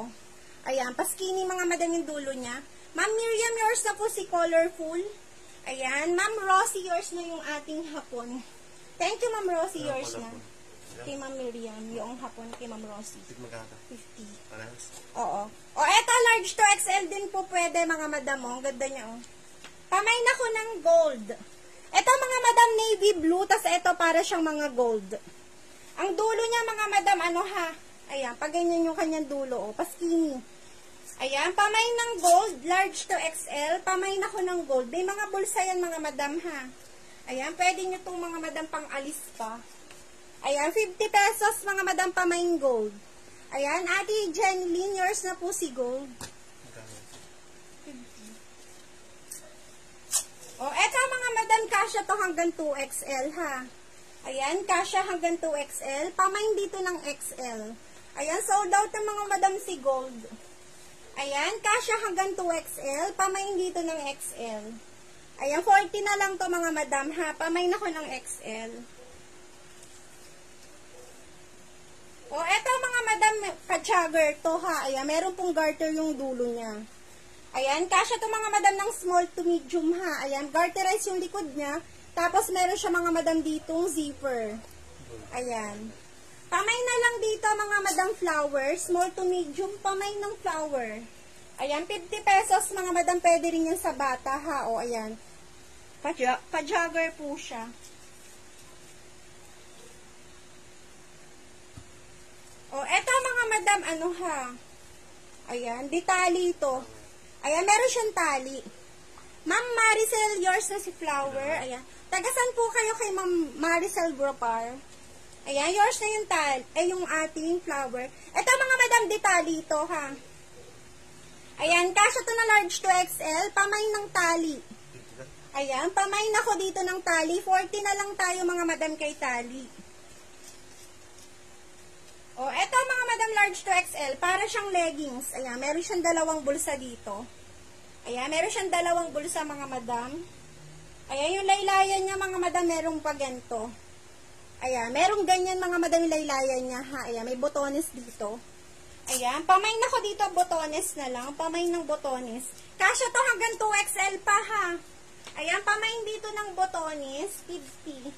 Ayan, paskini mga madam yung dulo niya. Ma'am Miriam, yours na po si colorful. Ayan, Ma'am Rosie, yours na yung ating hapon. Thank you, Ma'am Rosie, yours na. Kay Ma'am Miriam, yung hapon kay Ma'am Rosie. 50. Parehas. Oo. O, eto, large to XL din po pwede, mga madam, o. Ang ganda niya, o. Pamay na ko ng gold. Ito mga madam navy blue, tas ito para siyang mga gold. Ang dulo niya mga madam, ano ha? Ayan, pag ganyan yung kanyang dulo, oh, paskini. Ayan, pamay ng gold, large to XL, pamay na ko ng gold. May mga bulsa yan mga madam ha. Ayan, pwede nyo itong mga madam pang alis pa. Ayan, 50 pesos mga madam pamay gold. Ayan, Ate Jenny yours na po si gold. O, eto mga madam, kasya to hanggang 2XL ha. Ayan, kasya hanggang 2XL. Pamain dito ng XL. Ayan, sold out ng mga madam si Gold. Ayan, kasya hanggang 2XL. Pamain dito ng XL. Ayan, 40 na lang to mga madam ha. Pamain ako ng XL. O, eto mga madam, ka-jagger to ha. Ayan, meron pong garter yung dulo niya. Ayan, kasya to mga madam ng small to medium ha. Ayan, garterize yung likod niya. Tapos meron siya mga madam ditong zipper. Ayan. Pamay na lang dito mga madam flower. Small to medium, pamay ng flower. Ayan, 50 pesos mga madam. Pwede rin yan sa bata ha. O, ayan. Pa-jogger po siya. O, eto mga madam, ano ha. Ayan, ditali ito. Ayan, meron siyang tali. Ma'am Maricel, yours na si Flower. Ayan. Tagasan po kayo kay Ma'am Maricel Gropar. Ayan, yours na yung tali, ay yung ating flower. Ito mga madam, detali ito, ha. Ayan, kasya to na large to XL, pamay ng tali. Ayan, pamay na ko dito ng tali. 40 na lang tayo mga madam kay tali. O, eto mga madam large to XL, para siyang leggings. Ayan, meron siyang dalawang bulsa dito. Ayan, meron siyang dalawang bulsa mga madam. Ayan, yung laylayan niya mga madam, merong pagento. Ayan, merong ganyan mga madam laylayan niya ha. Ayan, may botones dito. Ayan, pamay na ko dito, botones na lang. Pamay ng botones. Kasya to hanggang 2XL pa ha. Ayan, pamay dito ng botones, 50.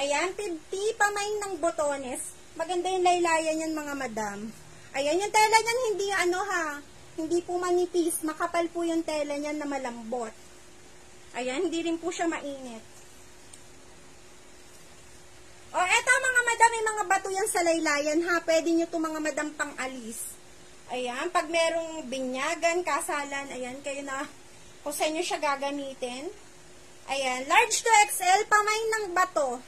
Ayan, 50, pamay ng botones. Maganda yung laylayan yan mga madam. Ayan, yung tela niyan hindi ano ha, hindi po manipis. Makapal po yung tela niyan na malambot. Ayan, hindi rin po siya mainit. O, eto mga madam, may mga bato yan sa laylayan ha. Pwede nyo to mga madam pang alis. Ayan, pag merong binyagan, kasalan, ayan, kayo na kung sa inyo siya gagamitin. Ayan, large to XL, pamay ng bato.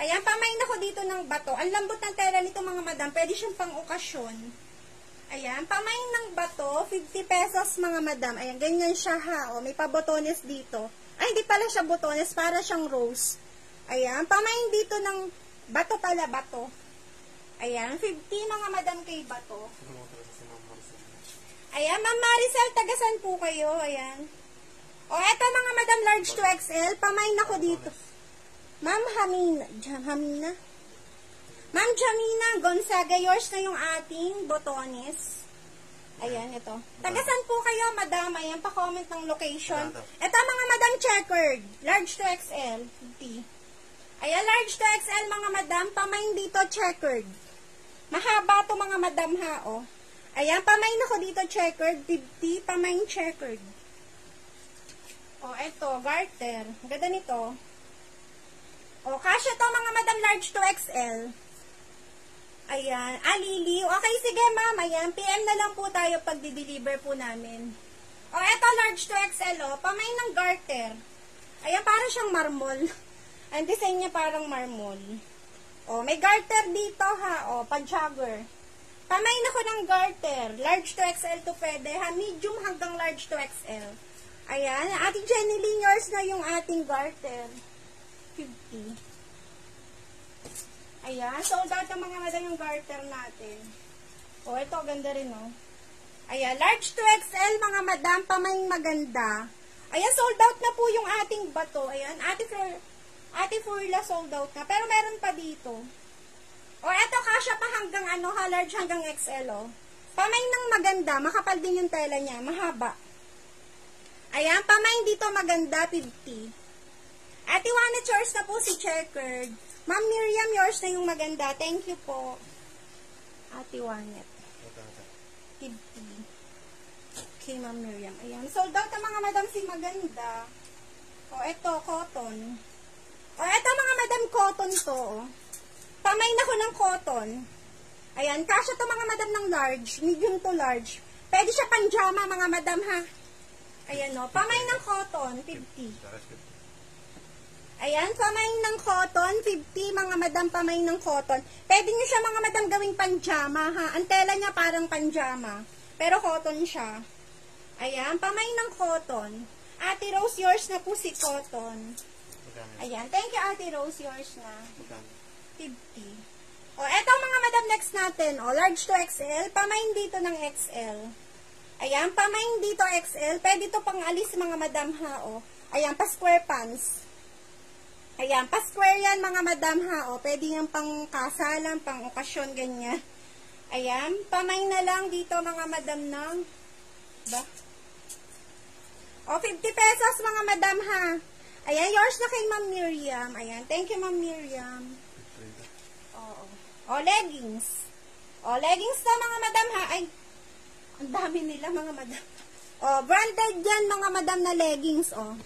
Ayan, pamain ako dito ng bato. Ang lambot ng tela nito mga madam. Pwede siyang pang okasyon. Ayan, pamain ng bato. 50 pesos mga madam. Ayan, ganyan siya ha. O, may pabotones dito. Ay, hindi pala siya botones. Para siyang rose. Ayan, pamain dito ng bato pala, bato. Ayan, 50 mga madam kay bato. Ayan, Ma'am Maricel, tagasan po kayo. Ayan. O, eto mga madam large to XL. Pamain ako dito. Ma'am Hamina, Jam, Hamina? Ma'am Jamina Gonzaga, yours na yung ating botones. Ayan, ito. Tagasan po kayo, madam. Ayan, pa-comment ng location. Ito, mga madam checkered. Large to XL. 50. Ayan, large to XL, mga madam. Pamain dito, checkered. Mahaba to mga madam, ha, oh. Ayan, pamain ako dito, checkered. 50. Pamain checkered. O, eto, garter. Ganda nito. O, kasya to mga madam large to XL. Ayan. Ah, Lily. Okay, sige ma'am. Ayan. PM na lang po tayo pag di-deliver po namin. O, eto large to XL o. Pamay ng garter. Ayan, parang siyang marmol. Ang design niya parang marmol. O, may garter dito ha. O, pag-jogger. Pamay na ko ng garter. Large to XL to pwede ha. Medium hanggang large to XL. Ayan. Ate Jenny Lynn, yours na yung ating garter. 50. Ayan. Sold out ang mga madam yung garter natin. O, ito. Ganda rin, no? Ayan. Large to XL, mga madam. Pamay maganda. Ayan. Sold out na po yung ating bato. Ayan. Ate Flor, Ate Furla sold out na. Pero meron pa dito. O, eto, kasya pa hanggang ano ha, large hanggang XL, o. Pamay ng maganda, makapal din yung tela niya, mahaba. Ayan, pamay dito maganda, 50. Ate Juana, yours na po si Checkered. Ma'am Miriam, yours na yung maganda. Thank you po. Ate Juanet. 50. Okay, Ma'am Miriam. Ayan, sold out ang mga madam si maganda. O, eto, cotton. O, eto mga madam, cotton to. Pamay na ko ng cotton. Ayan, kasya to mga madam ng large, medium to large. Pwede siya panjama mga madam ha. Ayan o, pamay ng cotton, 50. Ayan, pamay ng cotton, 50 mga madam pamay ng cotton. Pwede nyo siya mga madam gawing panjama ha. Ang tela niya parang panjama. Pero cotton siya. Ayan, pamay ng cotton. Ate Rose, yours na po si cotton. Ayan, thank you Ate Rose, yours na. 50. O, eto mga madam next natin. O, large to XL. Pamain dito ng XL. Ayan, pamain dito XL. Pwede to pang alis mga madam ha. O, ayan, pa square pants. Ayan, pa square yan mga madam ha. O, pwede yan pang kasalan, pang okasyon, ganyan. Ayan, pamain na lang dito mga madam ng, ba? O, 50 pesos mga madam ha. Ayan, yours na kay Ma'am Miriam. Ayan, thank you Ma'am Miriam. Oo. O, leggings. O, leggings to mga madam ha. Ay, ang dami nila mga madam. O, branded yan mga madam na leggings, o.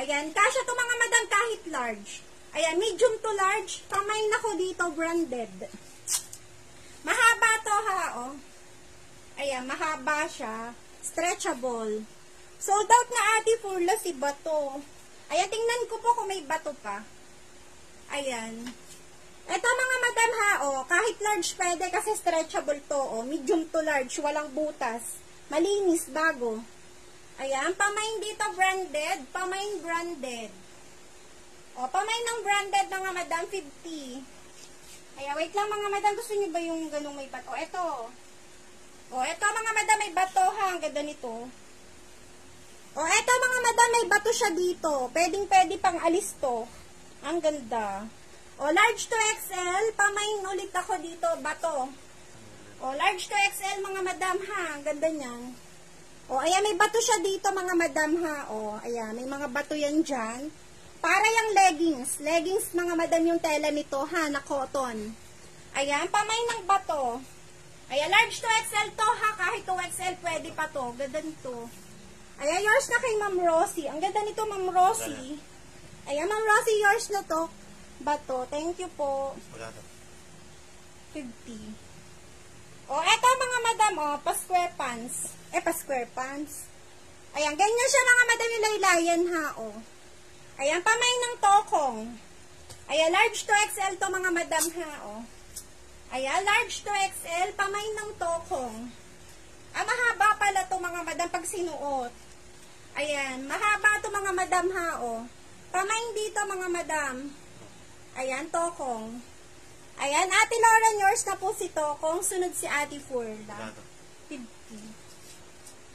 Ayan, kasya to mga madam kahit large. Ayan, medium to large. Kamay na ko dito, branded. Mahaba to ha, o. Ayan, mahaba siya. Stretchable. Sold out na ate Furla si Bato. Ayan, tingnan ko po kung may bato pa. Ayan. Ito mga madam ha, oh, kahit large pwede kasi stretchable to, oh, medium to large, walang butas. Malinis, bago. Ayan, pamain dito branded, pamain branded. O, pamain ng branded mga madam, 50. Ayan, wait lang mga madam, gusto niyo ba yung ganung may bato? Ito. O, ito mga madam, may bato ha, ang ganda nito. O, eto mga madam, may bato siya dito. Pwedeng pwede pang alis to. Ang ganda. O, large to XL, pamain ulit ako dito, bato. O, large to XL mga madam ha, ang ganda niyan. O, ayan, may bato siya dito mga madam ha. O, ayan, may mga bato yan dyan. Para yung leggings. Leggings mga madam yung tela nito ha, na cotton. Ayan, pamay ng bato. Ayan, large to XL to ha, kahit to XL pwede pa to. Ganda nito. Ayan, yours na kay Ma'am Rosie. Ang ganda nito, Ma'am Rosie. Ayan, Ma'am Rosie, yours na to. Bato. Thank you po. 50. O, eto mga madam, o, pa square pants. Eh, pa square pants. Ayan, ganyan siya mga madam yung laylayan ha, o. Ayan, pamay ng tokong. Ayan, large to XL to mga madam ha, o. Ayan, large to XL, pamay ng tokong. Ah, mahaba pala to mga madam pag sinuot. Ayan, mahaba to mga madam ha, o. Pamain dito mga madam. Ayan, tokong. Ayan, Ate Lauren, yours na po si Tokong. Sunod si Ate Furla. 50.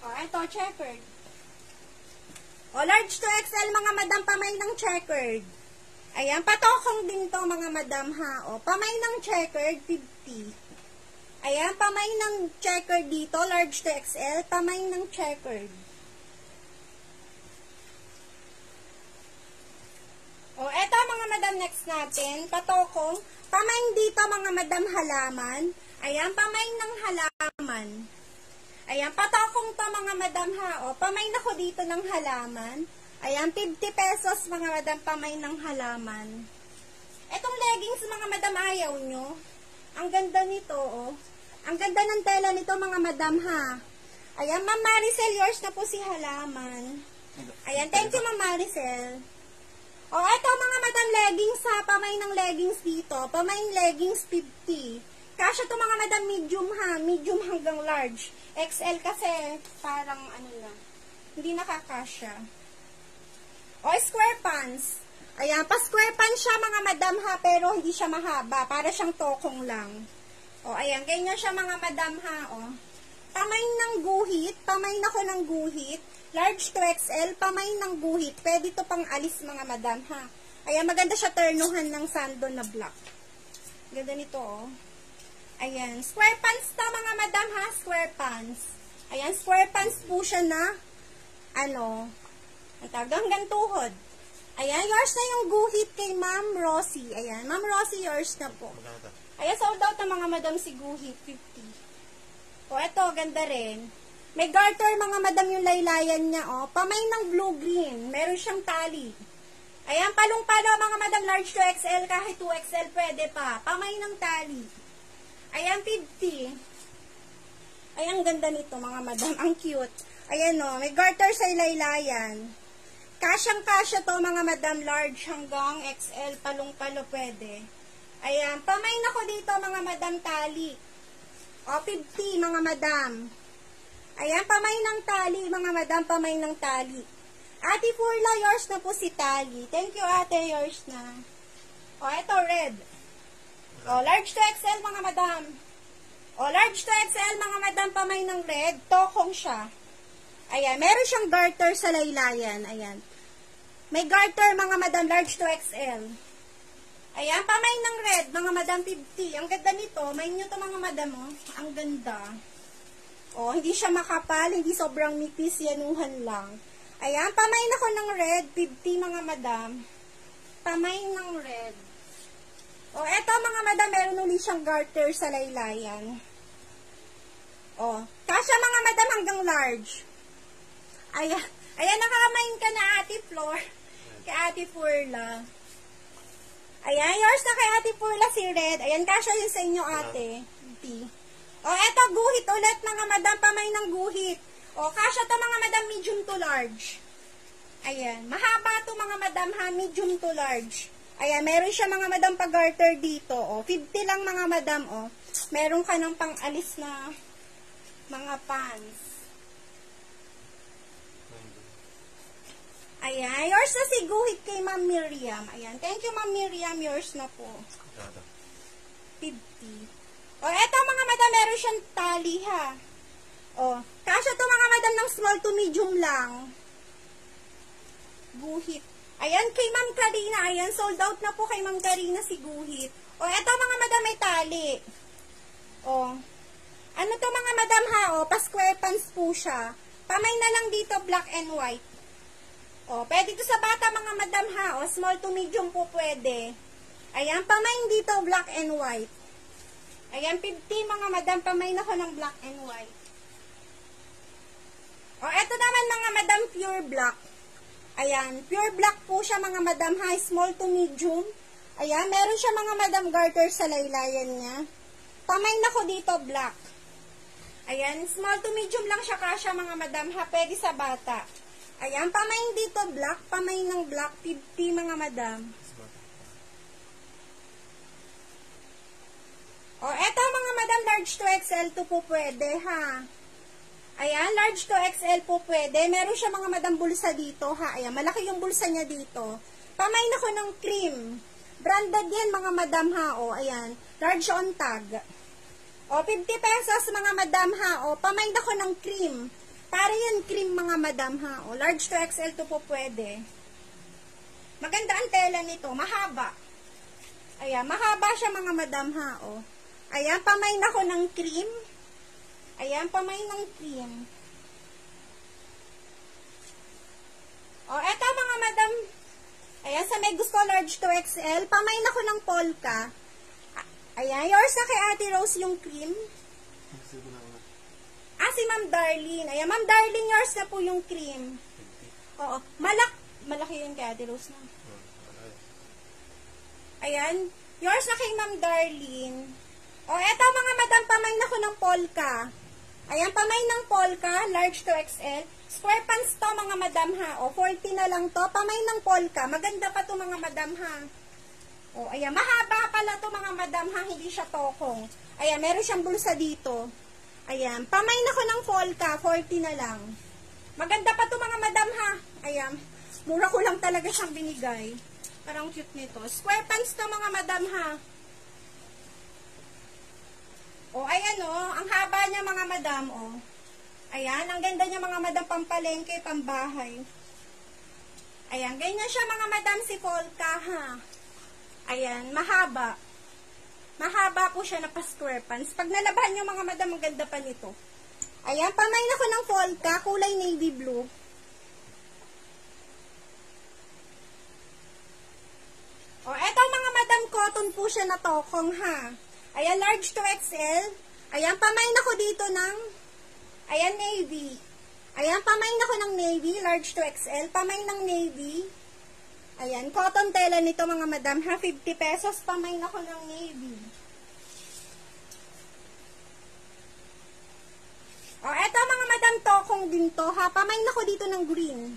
O, ito, checkered. O, large to XL, mga madam, pamay ng checkered. Ayan, patokong din to, mga madam, ha. O, pamay ng checkered, 50. Ayan, pamay ng checkered dito, large to XL, pamay ng checkered. O, eto mga madam next natin, patokong, pamain dito mga madam halaman. Ayan, pamain ng halaman. Ayan, patokong to mga madam ha. O, pamain ako dito ng halaman. Ayan, 50 pesos mga madam pamay ng halaman. Etong leggings mga madam ayaw nyo. Ang ganda nito, oh. Ang ganda ng tela nito mga madam ha. Ayan, Ma'am Maricel, yours na po si halaman. Ayan, thank you Ma'am Maricel. O, eto mga madam leggings ha. Pamay ng leggings dito. Pamay ng leggings 50. Kasya to mga madam medium ha. Medium hanggang large. XL kasi parang ano na. Hindi nakakasya. O, square pants. Ayan, pa square pants siya mga madam ha, pero hindi siya mahaba. Para siyang tokong lang. O, ayan, ganyan siya mga madam ha, o. Pamay ng guhit, pamay na ko ng guhit. Large to XL, pamay ng guhit. Pwede to pang alis mga madam ha. Ayan, maganda siya ternuhan ng sando na black. Ganda nito, oh. Ayan, square pants to mga madam ha, square pants. Ayan, square pants po siya na, ano, ang tawag doon, hanggang tuhod. Ayan, yours na yung guhit kay Ma'am Rosie. Ayan, Ma'am Rosie, yours na po. Ayan, sold out ng mga madam si guhit, 50. O, eto, ganda rin. May garter mga madam yung laylayan niya, oh. Pamay ng blue-green. Meron siyang tali. Ayan, palong-palo mga madam, large to XL, kahit 2XL pwede pa. Pamay ng tali. Ayan, 50. Ayan, ganda nito mga madam. Ang cute. Ayan, oh, may garter sa laylayan. Kasyang-kasya to mga madam, large hanggang XL, palong-palo pwede. Ayan, pamay na ko dito mga madam tali. O, 50 mga madam. Ayan, pamay ng tali mga madam, pamay ng tali. Ate Furla, yours na po si tali. Thank you ate, yours na. O, eto red. O, large to XL mga madam. O, large to XL mga madam, pamay ng red. Tokong siya. Ayan, meron siyang garter sa laylayan. Ayan. May garter, mga madam, large to XL. Ayan, pamay ng red, mga madam, 50. Ang ganda nito. May nyo to, mga madam, oh. Ang ganda. Oh, hindi siya makapal, hindi sobrang nipis, yanuhan lang. Ayan, pamay na ko ng red, 50, mga madam. Pamay ng red. Oh, eto, mga madam, meron ulit siyang garter sa laylayan. Oh, kasya mga madam hanggang large. Ayan, ayan nakakamain ka na Ate Flor. Kay Ate Furla. Ayan, yours na kay Ate Furla si Red. Ayan, kasya yun sa inyo ate. T. O, eto, guhit ulit mga madam, pamay ng guhit. O, kasya to mga madam, medium to large. Ayan, mahaba to mga madam ha, medium to large. Ayan, meron siya mga madam pag-garter dito. O, 50 lang mga madam, o. Meron ka ng pang-alis na mga pants. Ayan, yours na si Guhit kay Ma'am Miriam. Ayan, thank you Ma'am Miriam, yours na po. 50. O, eto mga madam, meron siyang tali ha. O, kasya to mga madam ng small to medium lang. Guhit. Ayan, kay Ma'am Karina, ayan, sold out na po kay Ma'am Karina si Guhit. O, eto mga madam, may tali. O, ano to mga madam ha, o, pa-square pants po siya. Pamay na lang dito, black and white. O, pwede to sa bata mga madam ha. O, small to medium po pwede. Ayan, pamain dito, black and white. Ayan, 50 mga madam, pamain ako ng black and white. O, eto naman mga madam, pure black. Ayan, pure black po siya mga madam ha, small to medium. Ayan, meron siya mga madam garter sa laylayan niya. Pamain ako dito, black. Ayan, small to medium lang siya kasya mga madam ha, pwede sa bata. Ayan, pamain dito black, pamain ng black, 50 mga madam. O, eto mga madam, large to XL to po pwede, ha. Ayan, large to XL po pwede. Meron siya mga madam bulsa dito, ha. Ayan, malaki yung bulsa niya dito. Pamain ako ng cream. Branded yan, mga madam, ha. O, ayan, large on tag. O, 50 pesos, mga madam, ha. O, pamain ako ng cream. Para yan cream mga madam ha. O, large to XL to po pwede. Maganda ang tela nito. Mahaba. Ayan, mahaba siya mga madam ha. O. Ayan, pamain ako ng cream. Ayan, pamain ng cream. O, eto mga madam. Ayan, sa may gusto large to XL. Pamain ako ng polka. Ayan, yours na kay Ate Rose yung cream. Ah, si Ma'am Darlene. Ayan, Ma'am Darlene, yours na po yung cream. Oo. Malak Ate Rose na. Ayan. Yours na kay Ma'am Darlene. O, eto mga madam, pamay na ko ng polka. Ayan, pamay ng polka, large to XL. Square pants to mga madam ha. O, 40 na lang to. Pamay ng polka. Maganda pa to mga madam ha. O, ayan. Mahaba pala to mga madam ha. Hindi siya tokong. Ayan, meron siyang bulsa dito. Ayan. Pamay na ko ng polka. 40 na lang. Maganda pa to mga madam ha. Ayan. Mura ko lang talaga siyang binigay. Parang cute nito. Square pants to mga madam ha. O, ayan o. Ang haba niya mga madam o. Ayan. Ang ganda niya mga madam pampalengke, pambahay. Ayan. Ganyan siya mga madam si Polka ha. Ayan. Mahaba. Mahaba po siya na pa-square pants. Pag nalabahan niyo mga madam, ang ganda pa nito. Ayan. Pamain ako ng Polka. Kulay navy blue. O, eto mga madam cotton po siya na tokong ha. Ayan, large to XL. Ayan, pamain ako dito ng, ayan, navy. Ayan, pamain ako ng navy, large to XL. Pamain ng navy. Ayan, cotton tela nito mga madam ha. 50 pesos, pamain ako ng navy. O, eto mga madam tokong din to ha. Pamain ako dito ng green.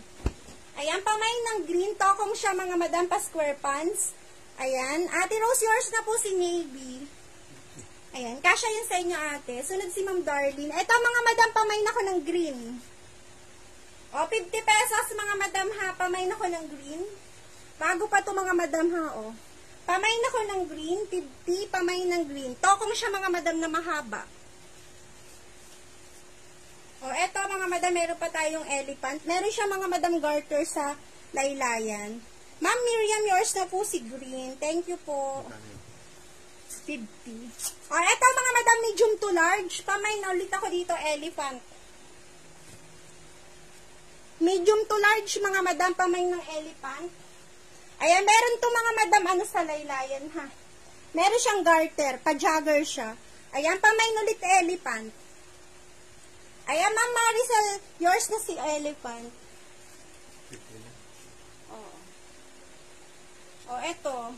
Ayan, pamain ng green. Tokong siya mga madam pa square pants. Ayan. Ate Rose, yours na po si Navy. Ayan. Kasha yun sa inyo, ate. Sunod si Ma'am Darlene. Ito, mga madam, pamain ako ng green. O, 50 pesos, mga madam, ha. Pamain ako ng green. Bago pa to mga madam, ha, o. Pamain ako ng green. 50, pamain ng green. Tokong siya, mga madam, na mahaba. O, eto, mga madam, meron pa tayong elephant. Meron siya, mga madam, garter sa laylayan. Ma'am Miriam, yours na po si Green. Thank you po. 50. O, eto mga madam, medium to large. Pamay na ulit ako dito, elephant. Medium to large, mga madam, pamay ng elephant. Ayan, meron to mga madam, ano sa laylayan, ha. Meron siyang garter, pa-jogger siya. Ayan, pamay na ulit, elephant. Ayan, Ma'am Maricel, yours na si elephant. O, eto.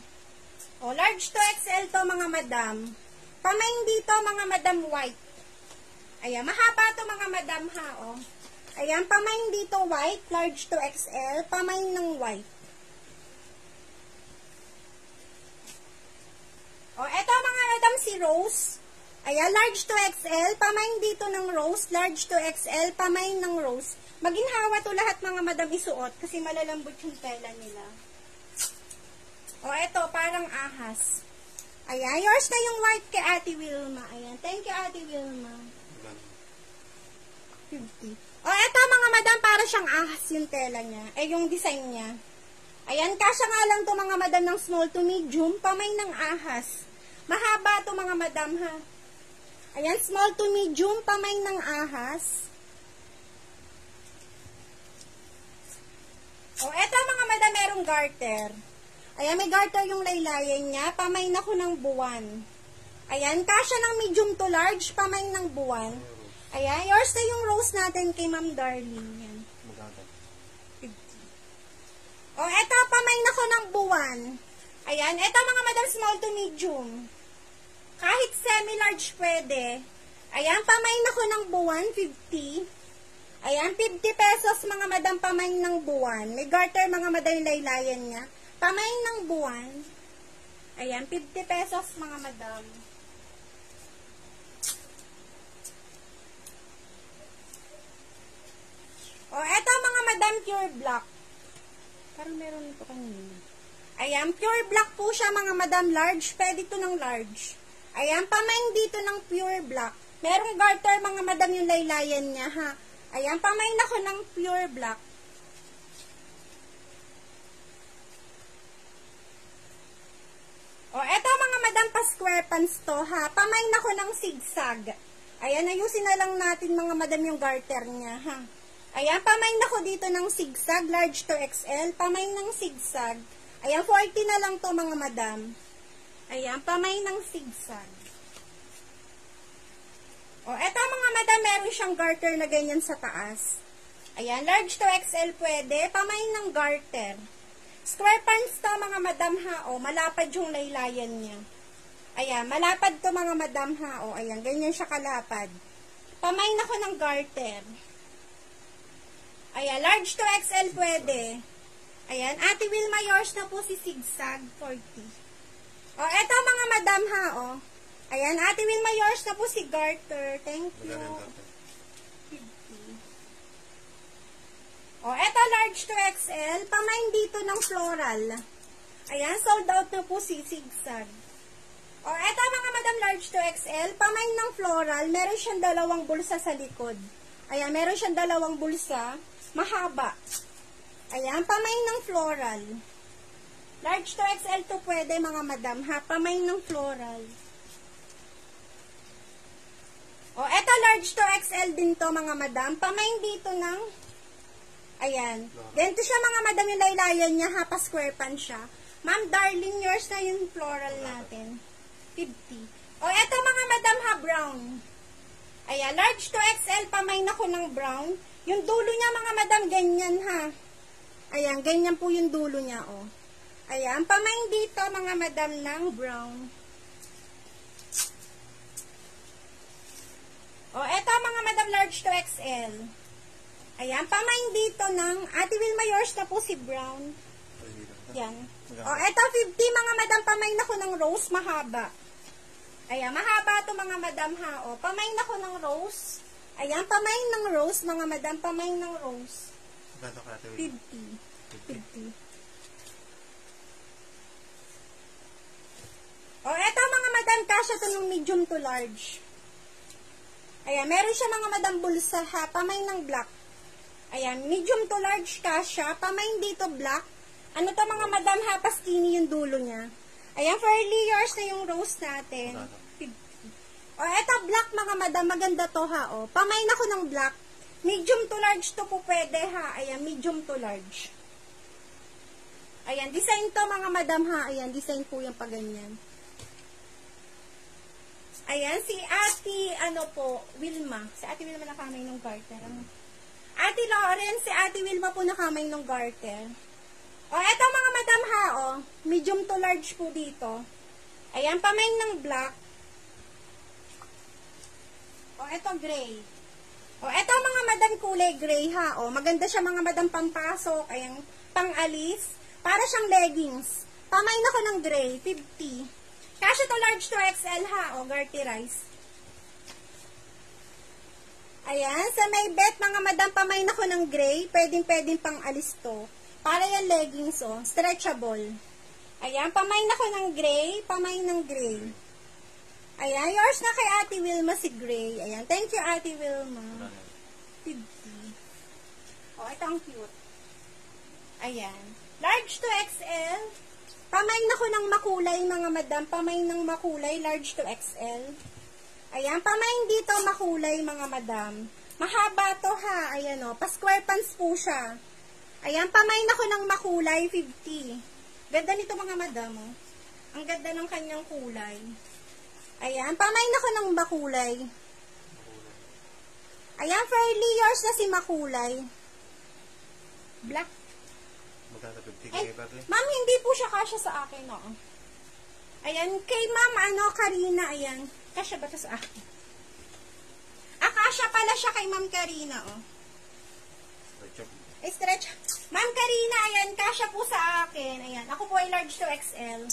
O, large to XL to, mga madam. Pamain dito, mga madam, white. Ayan, mahaba to, mga madam, ha, o. Ayan, pamain dito, white, large to XL. Pamain ng white. O, eto, mga madam, si Rose. Ayan, large to XL. Pamain dito ng Rose, large to XL. Pamain ng Rose. Maginhawa to lahat, mga madam, isuot kasi malalambot yung tela nila. O, eto, parang ahas. Ayan, yours na yung white kay Ate Wilma. Ayan, thank you, Ate Wilma. 50. O, eto, mga madam, para siyang ahas yung tela niya. Eh, yung design niya. Ayan, kasya nga lang to mga madam ng small to medium, pamay ng ahas. Mahaba to mga madam, ha. Ayan, small to medium, pamay ng ahas. O, eto mga madam, merong garter. Ayan, may garter yung laylayan niya. Pamay na ko ng buwan. Ayan, kasya ng medium to large, pamay ng buwan. Ayan, yours na yung rose natin kay Ma'am Darlene. Yan. O, eto, pamay na ko ng buwan. Ayan, eto mga madam small to medium. Kahit semi-large pwede. Ayan, pamay na ko ng buwan, 50. Ayan, 50 pesos mga madam pamay ng buwan. May garter mga madam laylayan niya. Pamay ng buwan. Ayan, 50 pesos mga madam. O, eto mga madam pure black. Parang meron ito kanina. Ayan, pure black po siya mga madam large. Pwede ito ng large. Ayan, pamain dito ng pure black. Merong garter mga madam yung laylayan niya ha. Ayan, pamain ako ng pure black. O, eto mga madam pa square pants to ha. Pamain ako ng zigzag. Ayan, ayusin na lang natin mga madam yung garter niya ha. Ayan, pamain ako dito ng zigzag, large to XL. Pamain ng zigzag. Ayan, 40 na lang to mga madam. Ayan, pamain ng zigzag. O, eto mga madam, meron siyang garter na ganyan sa taas. Ayan, large to XL pwede. Pamain ng garter. Square pants to mga madam ha, o, malapad yung laylayan niya. Ayan, malapad to mga madam ha, o, ayan, ganyan siya kalapad. Pamain ako ng garter. Ayan, large to XL pwede. Ayan, Ate Wilma, yours na po si Zigzag 40. O, eto mga madam ha, o. Ayan, Ate Wilma, yours na po si Garter. Thank you. Maganda yung garter. 50. O, eto large to XL. Pamain dito ng floral. Ayan, sold out na po si Zigzag. O, eto mga madam large to XL. Pamain ng floral. Meron siyang dalawang bulsa sa likod. Ayan, meron siyang dalawang bulsa. Mahaba. Ayan, pamain ng floral. Large to XL to pwede mga madam ha. Pamain ng floral. O, eto large to XL din to mga madam. Pamain dito ng Ayan. Ganito siya mga madam yung laylayan niya ha. Pa-square pan siya. Ma'am, darling, yours na yung floral natin. 50. O, eto mga madam ha, brown. Ayan, large to XL, pamain ako ng brown. Yung dulo niya mga madam, ganyan ha. Ayan, ganyan po yung dulo niya, oh. Ayan, pamain dito mga madam ng brown. O, eto mga madam large to XL. Ayan, pamain dito ng Ate Wilma yours na po si brown. Yan. O, eto 50 mga madam, pamain ako ng rose mahaba. Ayan, mahaba to mga madam ha. O, pamain ako ng rose. Ayan, pamain ng rose mga madam, pamain ng rose. Maganda ka natin. Will. 50. 50. O, eto mga madam, kasya to ng medium to large. Ayan, meron siya mga madam bulsa ha, pamain ng black. Ayan, medium to large kasya, pamain dito black. Ano to mga madam ha, paskini yung dulo niya. Ayan, fairly yours na yung rose natin. Maganda. 50. O, eto black mga madam, maganda to ha, o. Pamain ako ng black. Medium to large to po pwede ha. Ayan, medium to large. Ayan, design to mga madam ha. Ayan, design po yung paganyan. Ayan, si Ate, ano po, Wilma. Si Ate Wilma nakamay ng garter. Ano? Ate Lauren, si Ate Wilma po nakamay ng garter. O, eto mga madam ha, o. Medium to large po dito. Ayan, pamain ng black. O, eto gray. O, eto mga madam kulay gray ha. O, maganda siya mga madam pampasok. Ayan, pangalis. Para siyang leggings. Pamain ako ng gray, 50. Kasya to large to XL ha. O, garterize. Ayan, sa may bet, mga madam, pamain ako ng gray. Pwedeng, pwedeng pang alis to. Para yung leggings, oh. Stretchable. Ayan, pamain ako ng gray. Pamain ng gray. Ayan, yours na kay Ate Wilma si gray. Ayan, thank you Ate Wilma. 50. Oh, ito ang cute. Ayan. Large to XL. Pamain ako ng makulay, mga madam. Pamain ng makulay, large to XL. Ayan, pamain dito makulay, mga madam. Mahaba to ha. Ayan o, pa-square pants po siya. Ayan, pamain ako ng makulay, 50. Ganda nito mga madam, oh. Ang ganda ng kanyang kulay. Ayan, pamain ako ng makulay. Ayan, fairly yours na si makulay. Black. Maganda 50 Ay, ma'am, hindi po siya kasya sa akin, no? Ayan, kay ma'am, ano, Karina, ayan. Kasya ba sa akin? Ah, kasya pala siya kay ma'am Karina, oh. Stretch up. Eh, stretch. Ma'am Karina, ayan, kasya po sa akin. Ayan, ako po ay large to XL.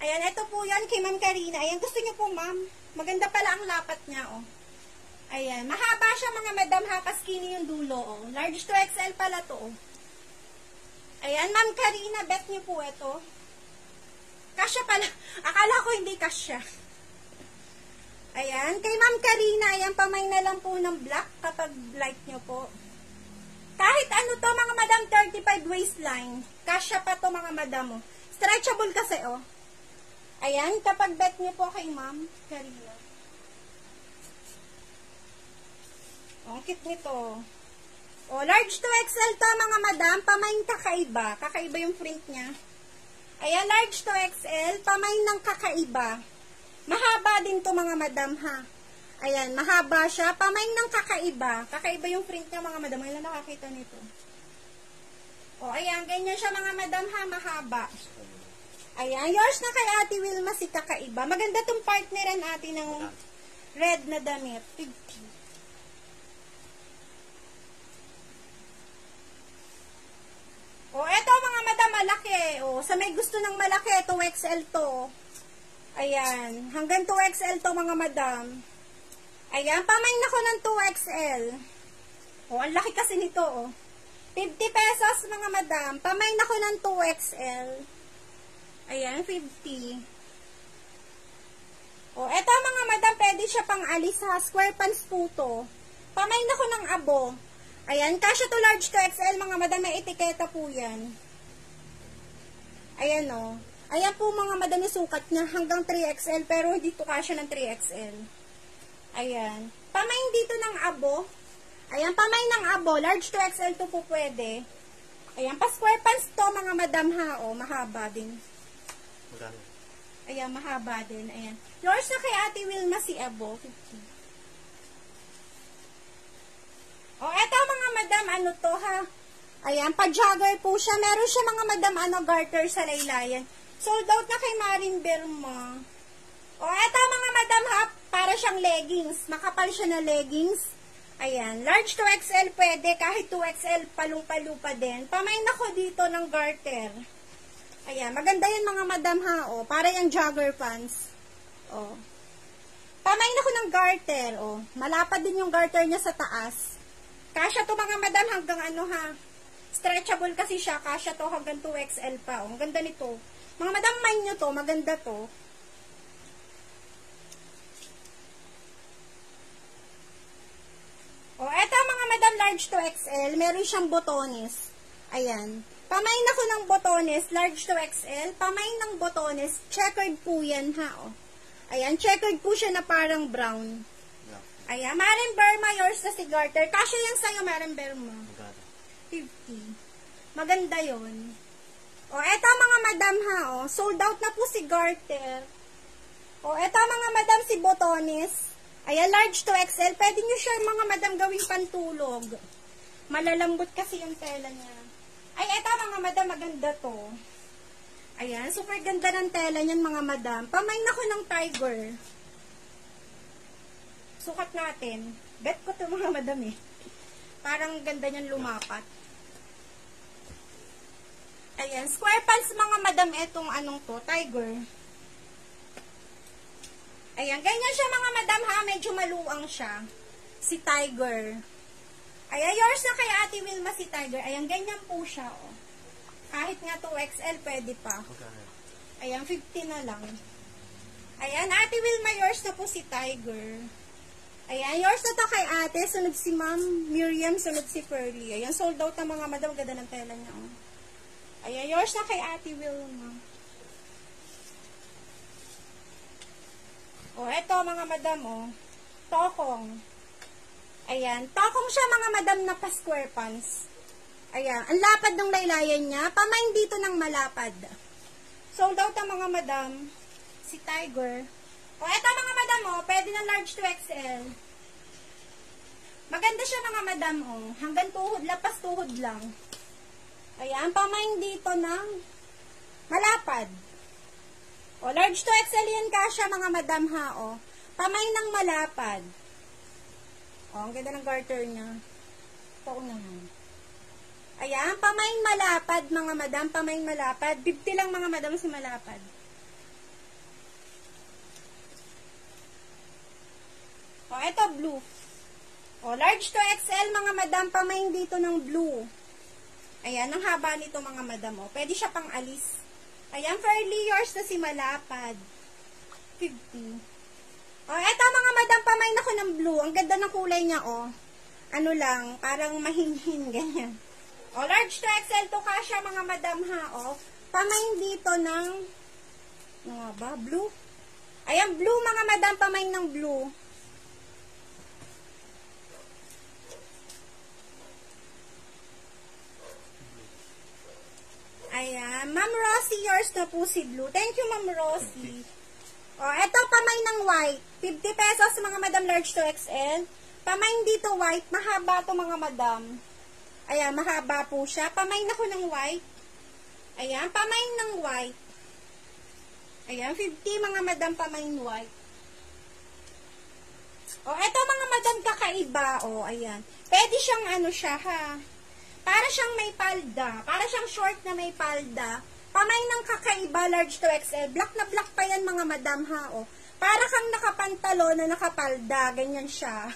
Ayan, ito po yan kay ma'am Karina. Ayan, gusto niyo po, ma'am. Maganda pala ang lapat niya, oh. Ayan, mahaba siya mga madam ha, skinny yung dulo, oh. Large to XL pala to, oh. Ayan, ma'am Karina, bet niyo po ito. Kasya pala. Akala ko hindi kasya. Ayan, kay ma'am Karina, ayan, pamay na lang po ng black kapag light niyo po. Kahit ano to, mga madam, 35 waistline. Kasya pa to, mga madam, oh. Stretchable kasi, oh. Ayan, kapag bet niyo po kay ma'am Karina. Oh, ang cute nito. Oh, large to XL to, mga madam. Pamain kakaiba. Kakaiba yung print niya. Ayan, large to XL. Pamain ng kakaiba. Mahaba din to, mga madam, ha. Ayan, mahaba siya. Pamain ng kakaiba. Kakaiba yung print niya, mga madam. Ngayon nakakita nito. O, ayan, ganyan siya mga madam ha, mahaba. Ayan, yours na kay Ate Wilma si kakaiba. Maganda tong partneran ate ng red na damit. 50. O, eto mga madam, malaki. O, sa may gusto ng malaki, 2XL to. Ayan, hanggang 2XL to mga madam. Ayan, pamain ako ng 2XL. O, ang laki kasi nito, o. 50 pesos mga madam. Pamain ako ng 2XL. Ayan, 50. O, eto mga madam, pwede siya pang alis ha. Square pants po to. Pamain ako ng abo. Ayan, kasya to large to XL mga madam. May etiketa po yan. Ayan o. Ayan po mga madam yung sukat niya hanggang 3XL pero hindi to kasya ng 3XL. Ayan. Pamain dito ng abo. Ayan, pamain ng abo. Large to XL to po pwede. Ayan, pa square pants to mga madam ha. O, mahaba din. Magkano? Ayan, mahaba din. Ayan. Yours na kay Ate Wilma si Abo. 50. O, eto mga madam, ano to ha? Ayan, pa-jogger po siya. Meron siya mga madam, ano, garter sa laylayan. Sold out na kay Marin Berma. O, eto mga madam ha, para siyang leggings. Makapal siya na leggings. Ayan, large to XL pwede, kahit 2XL palung-palupa din. Pamain ako dito ng garter. Ayan, maganda yan mga madam ha, o. Para yung jogger pants. O. Pamain ako ng garter, o. Malapad din yung garter niya sa taas. Kasya to mga madam hanggang ano ha. Stretchable kasi siya, kasya to hanggang 2XL pa. O, ang ganda nito. Mga madam, mind nyo to, maganda to. O, eto mga madam, large to XL, meron siyang botones. Ayan. Pamain ako ng botones, large to XL. Pamain ng botones, checkered po yan ha, o. Ayan, checkered po siya na parang brown. Ayan, Marin Burma, yours na si Garter. Kasya yan sa'yo, Marin Burma. Magkano? 50. Maganda yon. O, eto mga madam ha, o. Sold out na po si Garter. O, eto mga madam si Botones. Ayan, large to XL. Pwede nyo siya mga madam gawing pantulog. Malalambot kasi yung tela niya. Ay, eto mga madam, maganda to. Ayan, super ganda ng tela niyan mga madam. Pamain ako ng tiger. Sukat natin. Bet ko to mga madam eh. Parang ganda niyan lumapat. Ayan, square pants mga madam etong anong to, tiger. Ayan, ganyan siya mga madam ha, medyo maluang siya. Si tiger. Ayan, yours na kay Ate Wilma si tiger. Ayan, ganyan po siya oh. Kahit nga 2XL, pwede pa. Ayan, 50 na lang. Ayan, Ate Wilma, yours na po si Tiger. Ayan, yours na to kay ate. Sunod si Ma'am Miriam, sunod si Pearly. Ayan, sold out na mga madam. Ganda ng tela niya. Oh. Ayan, yours na kay Ate Wilma. O, oh, eto mga madam, oh. Tokong. Ayan, tokong siya mga madam na pa-square pants. Ayan, ang lapad ng laylayan niya. Pamain dito ng malapad. Sold out ang mga madam. Si Tiger. O, eto mga madam, oh. Pwede na large to XL. Maganda siya mga madam, oh. Hanggang tuhod, lapas tuhod lang. Ayan, pamain dito ng malapad. O, large to XL yan kasya mga madam ha, o. Pamain ng malapad. O, ang ganda ng garter niya. Naman. Ayan, pamain malapad mga madam, pamain malapad. 50 lang mga madam si malapad. O, eto blue. O, large to XL mga madam, pamain dito ng blue. Ayan, ang haba nito mga madam. O, pwede siya pang alis. Ayan, fairly yours na si malapad. 50. O, eto mga madam, pamain ako ng blue. Ang ganda ng kulay niya, o. Ano lang, parang mahinhin, ganyan. O, large to XL to kasha mga madam ha, o. Pamain dito ng, ano ba, blue? Ayan, blue mga madam, pamain ng blue. Ayan, Ma'am Rosie, yours na po si blue. Thank you, Ma'am Rosie. O, eto, pamay ng white. 50 pesos mga madam large to XL. Pamain dito white, mahaba to mga madam. Ayan, mahaba po siya. Pamain ako ng white. Ayan, pamain ng white. Ayan, 50 mga madam pamain white. O, eto mga madam kakaiba. O, ayan. Pwede siyang ano siya, ha. Para siyang may palda. Para siyang short na may palda. Pamain ng kakaiba, large to XL. Black na black pa yan mga madam, ha. O, para kang nakapantalo na nakapalda. Ganyan siya.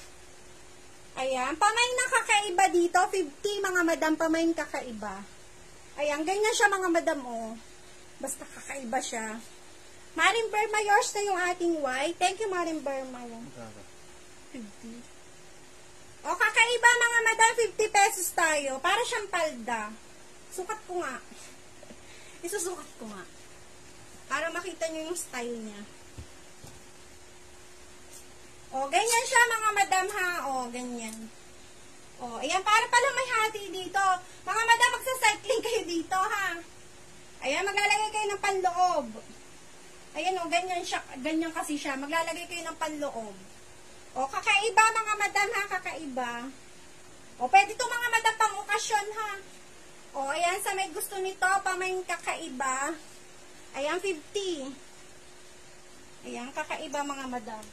Ayan. Pamain ng kakaiba dito. 50 mga madam, pamain kakaiba. Ayan, ganyan siya mga madam, o. Basta kakaiba siya. Maring Burma, yours na yung ating white. Thank you, Maring Burma. Yung. Magkano? 50. O, kakaiba mga madam, 50 pesos tayo. Para siyang palda. Sukat ko nga. Isusukat ko nga. Para makita nyo yung style niya. O, ganyan siya mga madam ha. O, ganyan. O, ayan, para pala may hati dito. Mga madam, magsa-cycling kayo dito ha. Ayan, maglalagay kayo ng panloob. Ayan o, ganyan, siya, ganyan kasi siya. Maglalagay kayo ng panloob. O, kakaiba mga madam ha, kakaiba. O, pwede to mga madam pang okasyon ha. O, ayan, sa may gusto nito, pamain kakaiba. Ayan, 50. Ayan, kakaiba mga madam.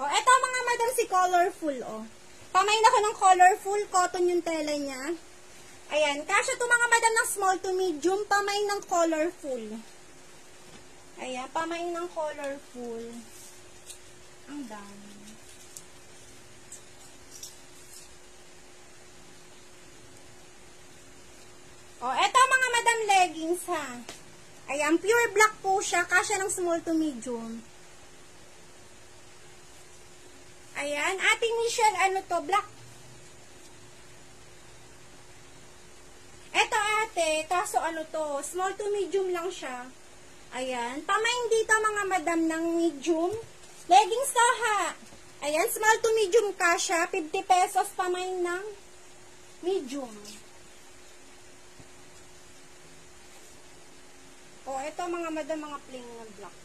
O, eto mga madam si colorful, o. Pamain ako ng colorful, cotton yung tela niya. Ayan, kasya to mga madam ng small to medium, pamain ng colorful. Ayan, pamain ng colorful. Ang dami. O, eto mga madam leggings ha. Ayan, pure black po siya, kasya ng small to medium. Ayan, ating Michelle, ano to, black. Eto ate, kaso ano to, small to medium lang siya. Ayan, pamain dito mga madam ng medium. Leggings to ha. Ayan, small to medium kasha, 50 pesos pamain ng medium. O, ito mga madam, mga plain na black.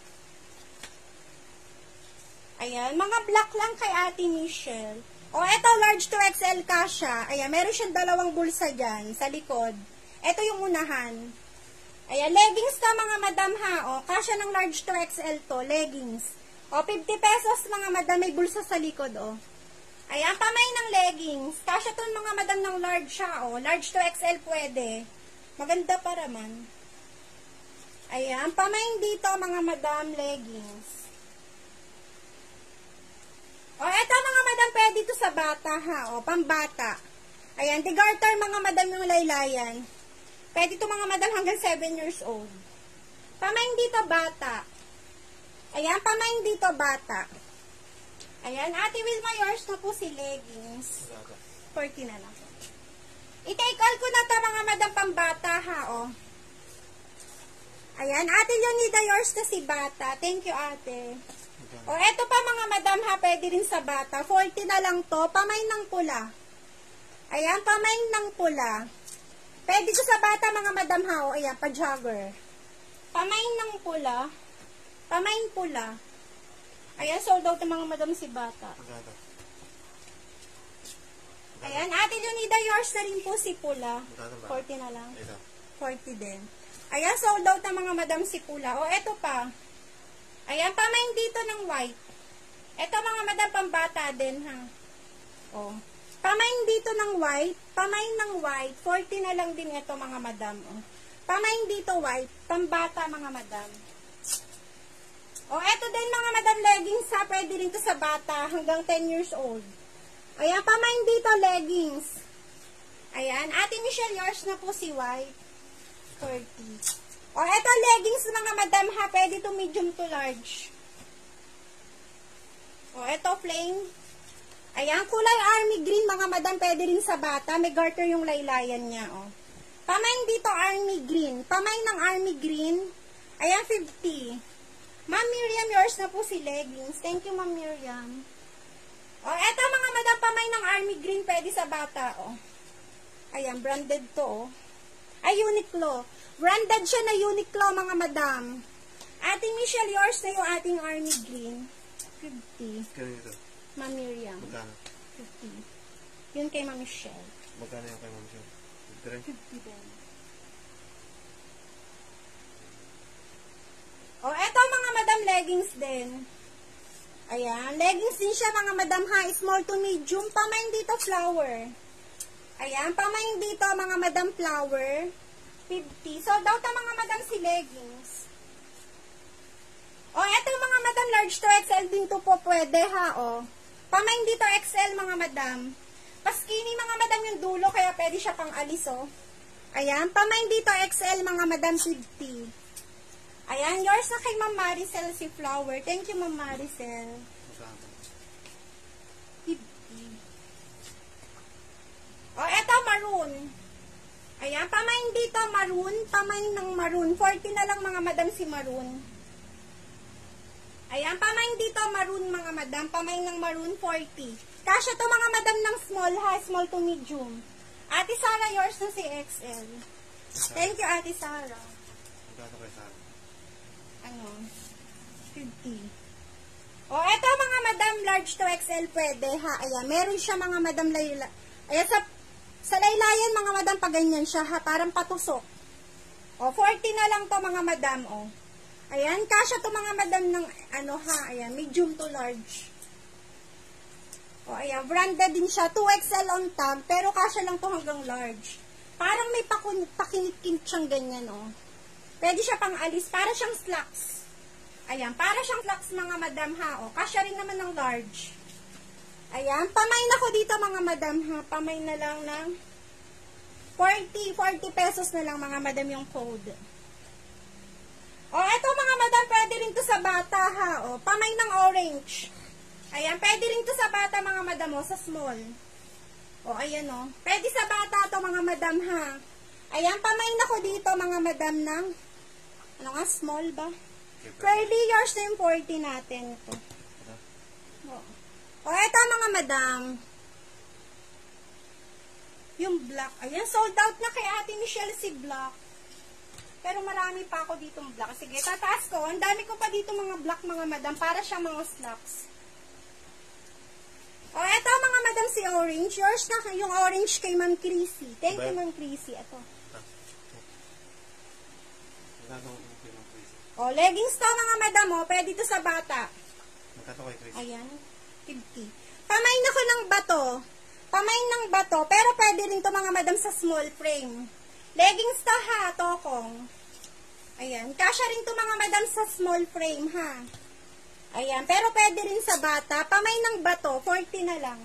Ayan, mga black lang kay Ate Michelle. O, ito large to XL kasha. Ayan, meron siyang dalawang bulsa dyan sa likod. Ito yung unahan. Ayan, leggings ka mga madam ha. O, kasha ng large to XL to, leggings. O, 50 pesos mga madam, may bulsa sa likod, o. Ayan, pamay ng leggings. Kasha to mga madam ng large siya, o. Large to XL pwede. Maganda pa naman. Ayan, pamain dito mga madam leggings. O, eto mga madam, pwede ito sa bata ha, o, pambata. Ayan, tigarter mga madam yung laylayan. Pwede ito mga madam hanggang 7 years old. Pamain dito bata. Ayan, pamain dito bata. Ayan, Ate Wilma, yours na po si leggings. Magkano? 40 na lang. I-take all ko na to mga madam pambata ha, o. Ayan, ate Leonida, yours na si bata. Thank you, ate. O, eto pa mga madam ha, pwede rin sa bata. 40 na lang to. Pamay ng pula. Ayan, pamay ng pula. Pwede ko sa bata mga madam ha. O, ayan, pa-jogger. Pamay ng pula. Pamay pula. Ayan, sold out ng mga madam si bata. Ayan, ate Leonida, yours na rin po si pula. Magkano ba? 40 na lang. Ito. 40 din. Ayan, sold out ng mga madam si pula. O, eto pa. Ayan, pamain dito ng white. Eto mga madam, pambata din, ha. O. Pamain dito ng white. Pamain ng white. 40 na lang din ito, mga madam. O. Pamain dito white. Pambata, mga madam. O, eto din mga madam leggings, ha. Pwede rin to sa bata hanggang 10 years old. Ayan, pamain dito leggings. Ayan, Ate Michelle, yours na po si white. 40. O, eto leggings mga madam ha. Pwede to medium to large. O, eto plain. Ayan, kulay army green mga madam. Pwede rin sa bata. May garter yung laylayan niya, o. Pamain dito army green. Pamain ng army green. Ayan, 50. Ma'am Miriam, yours na po si leggings. Thank you, Ma'am Miriam. O, eto mga madam, pamay ng army green. Pwede sa bata, o. Ayan, branded to, o. Ay, Uniqlo. Branded siya na Uniqlo, mga madam. Ating Michelle, yours na yung ating army green. 50. Ganun ito. Ma'am Miriam, Magkano? 50. Yun kay Ma'am Michelle. Magkano yung kay Ma'am Sue? Ito rin. 50 din. O, eto mga madam leggings din. Ayan, leggings din siya mga madam ha, small to medium, pamain dito flower. Ayan, pamain dito mga madam flower, 50. So, daw ta mga madam si leggings. O, eto mga madam large to XL din to po pwede ha, o. Pamain dito XL mga madam. Paskini mga madam yung dulo, kaya pwede siya pang alis, o. Ayan, pamain dito XL mga madam 50. Ayan, yours na kay Ma'am Maricel si Flower. Thank you, Ma'am Maricel. Masama. 50. O, eto, maroon. Ayan, pamain dito, maroon. Pamain ng maroon. 40 na lang, mga madam, si maroon. Ayan, pamain dito, maroon, mga madam. Pamain ng maroon, 40. Kasya to, mga madam, ng small, ha? Small to medium. Ate Sara, yours na si XL. Thank you, Ate Sara. Magkano kay Sarah? ano, 50. O, eto mga madam, large to XL pwede, ha? Ayan, meron siya mga madam layla. Ayan, sa, sa laylayan, mga madam, pag ganyan siya, ha? Parang patusok. O, 40 na lang to, mga madam, o. Ayan, kasya to mga madam ng, ano, ha? Ayan, medium to large. O, ayan, branded din siya. 2XL on tag, pero kasya lang to hanggang large. Parang may pakun, pakinit-kinit siyang ganyan, o. Pwede siya pang alis. Para siyang slacks. Ayan. Para siyang slacks mga madam ha. O, kasya rin naman ng large. Ayan. Pamay na ko dito mga madam ha. Pamay na lang ng 40, 40 pesos na lang mga madam yung code. O, eto mga madam, pwede rin to sa bata ha. O, pamay ng orange. Ayan, pwede rin to sa bata mga madam o, sa small. O, ayan o. Pwede sa bata to mga madam ha. Ayan, pamay na ko dito mga madam ng ano nga, small ba? Curly yours na yung 40 natin ito. O, eto mga madam. Yung black. Ayan, sold out na kay Ate Michelle si black. Pero marami pa ako ditong black. Sige, tataas ko. Ang dami ko pa dito mga black mga madam para siya mga slacks. O, eto mga madam si orange. Yours na yung orange kay Ma'am Chrissy. Thank you, Ma'am Chrissy. Ito. O, leggings to mga madam, o. Pwede to sa bata. Magkano kay Chris? Ayan, 50. Pamain ako ng bato. Pamain ng bato, pero pwede rin to mga madam sa small frame. Leggings to ha, tokong. Ayan, kasya rin to mga madam sa small frame ha. Ayan, pero pwede rin sa bata. Pamay ng bato, 40 na lang.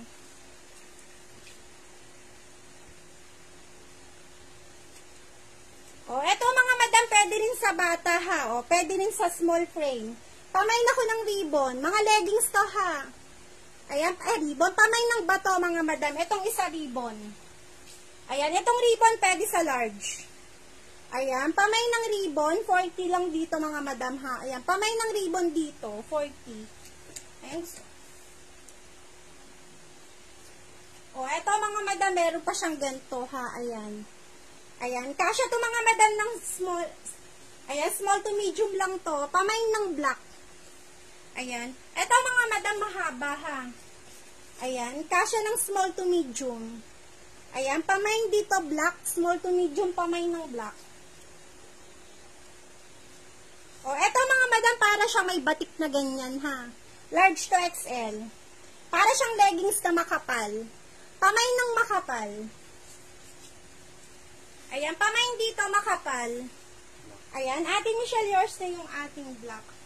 O, eto mga madam, pwede rin sa bata ha. O, pwede rin sa small frame. Pamay na ko ng ribbon. Mga leggings to ha. Ayan, eh, ribbon. Pamay ng bato mga madam. Itong isa ribbon. Ayan, itong ribbon pwede sa large. Ayan, pamay ng ribbon, 40 lang dito mga madam ha. Ayan, pamay ng ribbon dito, 40. Ayan. O, eto mga madam, meron pa siyang ganito ha. Ayan. Ayan, kasya to mga madam ng small, ayan, small to medium lang to. Pamay ng black. Ayan. Eto mga madam, mahaba ha. Ayan, kasya ng small to medium. Ayan, pamain dito black, small to medium pamain ng black. O, eto mga madam, para siyang may batik na ganyan ha. Large to XL. Para siyang leggings na makapal. Pamain ng makapal. Ayan, pamain dito makapal. Ayan, atin Michelle, yours na yung ating black.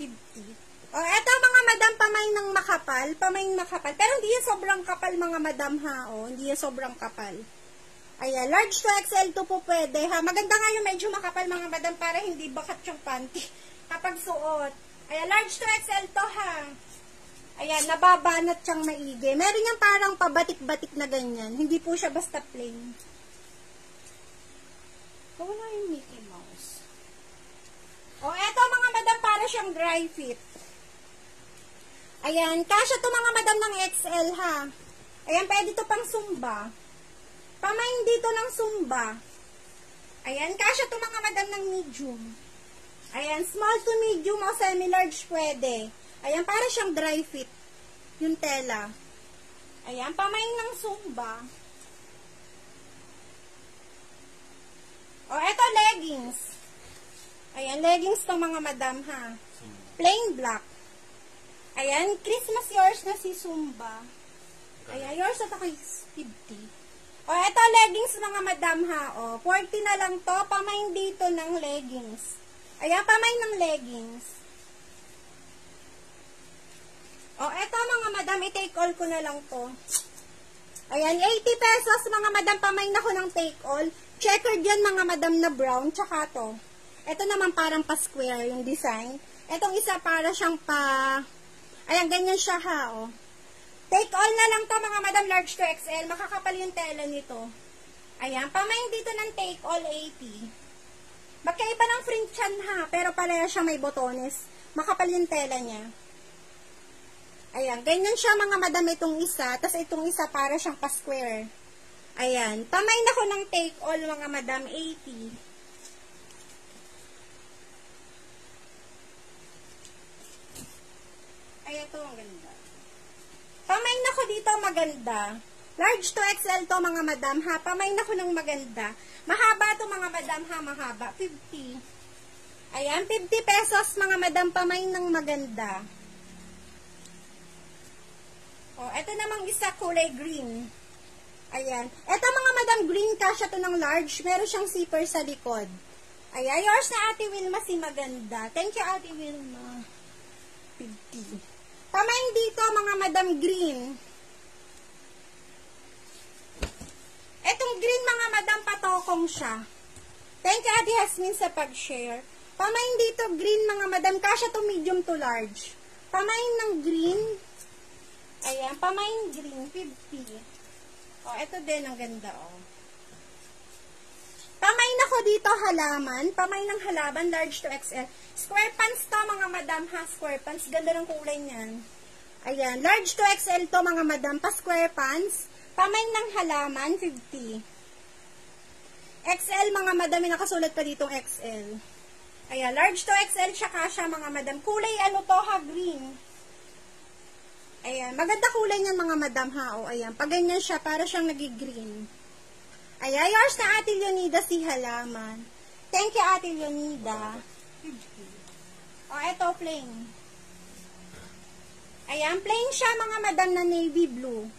Magkano? 50. O, eto mga madam, pamay ng makapal. Pamay ng makapal. Pero hindi yan sobrang kapal mga madam ha. O, hindi yan sobrang kapal. Ayan, large to XL to po pwede ha. Maganda nga yung medyo makapal mga madam para hindi bakat yung panty kapag suot. Ayan, large to XL to ha. Ayan, nababanat siyang maigi. Meron yung parang pabatik-batik na ganyan. Hindi po siya basta plain. Wala yung Mickey. O, eto mga madam, para siyang dry fit. Ayan, kasya to mga madam ng XL ha. Ayan, pwede to pang sumba. Pamain dito ng sumba. Ayan, kasya to mga madam ng medium. Ayan, small to medium o semi-large pwede. Ayan, para siyang dry fit. Yung tela. Ayan, pamain ng sumba. O, eto leggings. Ayan, leggings to mga madam ha. Plain black. Ayan, Christmas yours na si Zumba. Ayan, yours at ako is 50. O, eto leggings mga madam ha. O, 40 na lang to. Pamain dito ng leggings. Ayan, pamain ng leggings. O, eto mga madam, i-take all ko na lang to. Ayan, 80 pesos mga madam, pamain ako ng take all. Checkered yan mga madam na brown, tsaka to. Ito naman parang pa-square yung design. Etong isa para siyang pa... Ayan, ganyan siya ha, oh. Take all na lang to mga madam, large to XL. Makakapal yung tela nito. Ayan, pamain dito ng take all 80. Magkaiba ng fringe yan ha, pero pareha siya may botones. Makapal yung tela niya. Ayan, ganyan siya mga madam itong isa, tas itong isa para siyang pa-square. Ayan, pamain ako ng take all mga madam, 80. Ay, ito ang ganda. Pamain ako dito maganda. Large to XL to mga madam ha. Pamain ako ng maganda. Mahaba to mga madam ha, mahaba. 50. Ayan, 50 pesos mga madam pamain ng maganda. Oh, ito namang isa kulay green. Ayan. Ito mga madam green kasya to ng large. Meron siyang zipper sa likod. Ayan, yours na Ate Wilma si maganda. Thank you Ate Wilma. 50. Pamain dito mga madam green. Etong green mga madam patokong siya. Thank you Ate Hasmin sa pag-share. Pamain dito green mga madam. Kasya to medium to large. Pamain ng green. Ayan, pamain green, 50. Oh, ito din, ang ganda, oh. Pamain ako dito halaman. Pamain ng halaman, large to XL. Square pants to, mga madam, ha? Square pants. Ganda ng kulay niyan. Ayan, large to XL to, mga madam, pa square pants. Pamain ng halaman, 50. XL, mga madam, nakasulat pa ditong XL. Ayan, large to XL, tsaka siya, mga madam. Kulay, ano to, ha? Green. Ayan, maganda kulay niyan mga madam ha. O, ayan, pag ganyan siya, para siyang nag-green. Ayan, yours na Ate Leonida si halaman. Thank you, Ate Leonida. O, eto, plain. Ayan, plain siya mga madam na navy blue.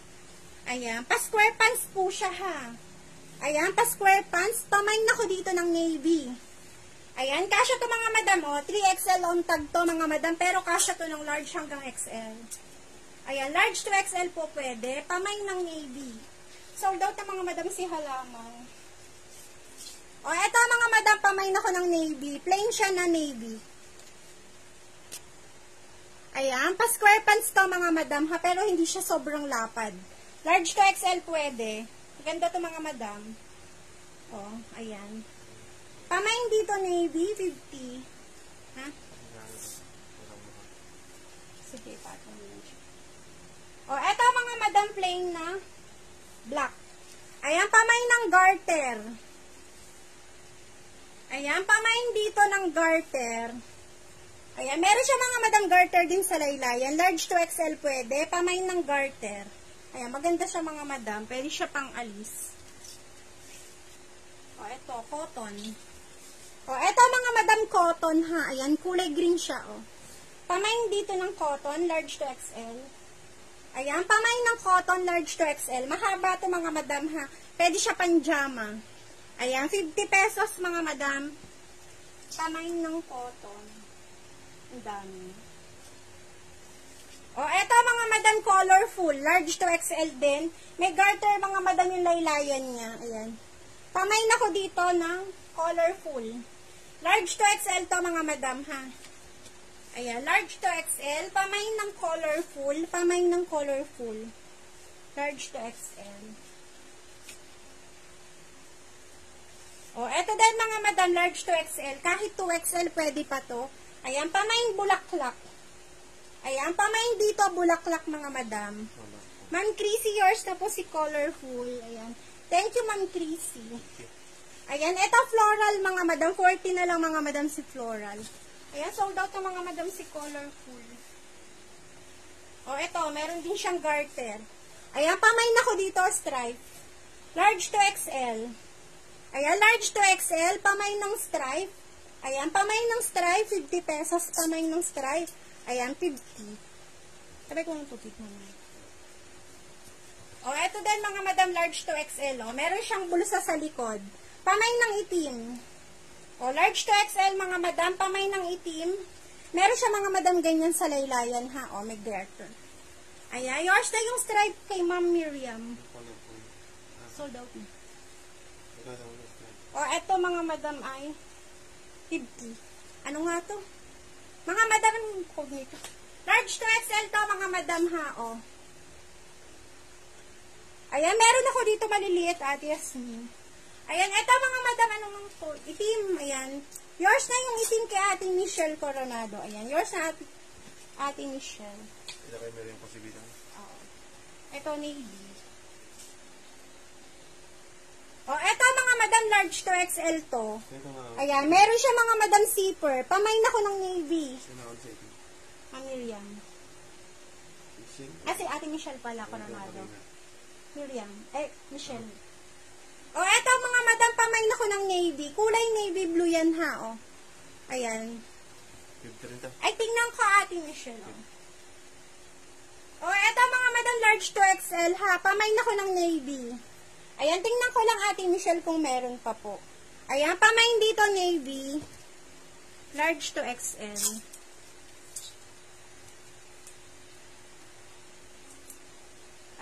Ayan, pa-square pants po siya ha. Ayan, pa-square pants. Pamain ako dito ng navy. Ayan, kasya to mga madam, o. 3XL on tag to mga madam, pero kasya to ng large hanggang XL. Ayan, large to XL po pwede. Pamay ng navy. Sold out ang mga madam si halaman. O, eto mga madam, pamay na ko ng navy. Plain siya na navy. Ayan, pa-square pants to mga madam ha, pero hindi siya sobrang lapad. Large to XL pwede. Ganda to mga madam. O, ayan. Pamain dito navy, 50. Ha? Sige, patong. O, eto mga madam plain na black. Ayan, pamain ng garter. Ayan, pamain dito ng garter. Ayan, meron siya mga madam garter din sa laylayan. Large to XL pwede. Pamain ng garter. Ayan, maganda siya mga madam. Pwede siya pang alis. O, eto, cotton. O, eto mga madam cotton ha. Ayan, kulay green siya, o. Pamain dito ng cotton, large to XL. Ayan, pamain ng cotton, large to XL. Mahaba to mga madam ha. Pwede siya panjama. Ayan, 50 pesos mga madam. Pamain ng cotton. Ang dami. O, eto mga madam colorful. Large to XL din. May garter mga madam yung laylayan niya. Ayan. Pamain ako dito ng colorful. Large to XL to mga madam ha. Ayan, large to XL. Pamain ng colorful. Pamain ng colorful. Large to XL. O, eto din mga madam, large to XL. Kahit 2XL, pwede pa to. Ayan, pamain bulaklak. Ayan, pamain dito bulaklak mga madam. Ma'am Chrissy, yours na po si colorful. Ayan. Thank you, Ma'am Chrissy. Ayan, eto floral mga madam. 40 na lang mga madam si floral. Ayan, sold out ang mga madam si colorful. O, eto, meron din siyang garter. Ayan, pamain ako dito, stripe. Large to XL. Ayan, large to XL, pamay ng stripe. Ayan, pamay ng stripe, 50 pesos, pamay ng stripe. Ayan, 50. Sabay ko ng putik naman. O, eto din mga madam large to XL, o. Meron siyang bulsa sa likod. Pamay ng itim. O, large to XL, mga madam, pamay ng itim. Meron siya mga madam ganyan sa laylayan, ha? O, garter. Ayan, yours na yung stripe kay Ma'am Miriam. Ah, Sold out na. O, eto mga madam ay 50. Ano nga to? Mga madam, code nito? Large to XL to, mga madam ha, o. Ayan, meron ako dito maliliit, Ate Yasmin. Ayan, eto mga madam, anong code? Itim, ayan. Yours na yung itim kay Ate Michelle Coronado. Ayan, yours na Ate, Ate Michelle. Ilagay mo rin yung posibilang. Oo. Ito, navy. O, eto mga madam large to XL to. Ayan, meron siya mga madam zipper. Pamain ako ng navy. Sino ako sa ito? Ang Miriam. Fishing? Ah, Ate Michelle pala, Coronado. Miriam. Eh, Michelle. O, eto mga madam, pamain ako ng navy. Kulay navy blue yan ha, o. Ayan. 50 rin ta. Ay, tingnan ko Ate Michelle, o. O, eto mga madam large to XL ha. Pamain ako ng navy. Ayan, tingnan ko lang Ate Michelle kung meron pa po. Ayan, pamain dito navy. Large to XL.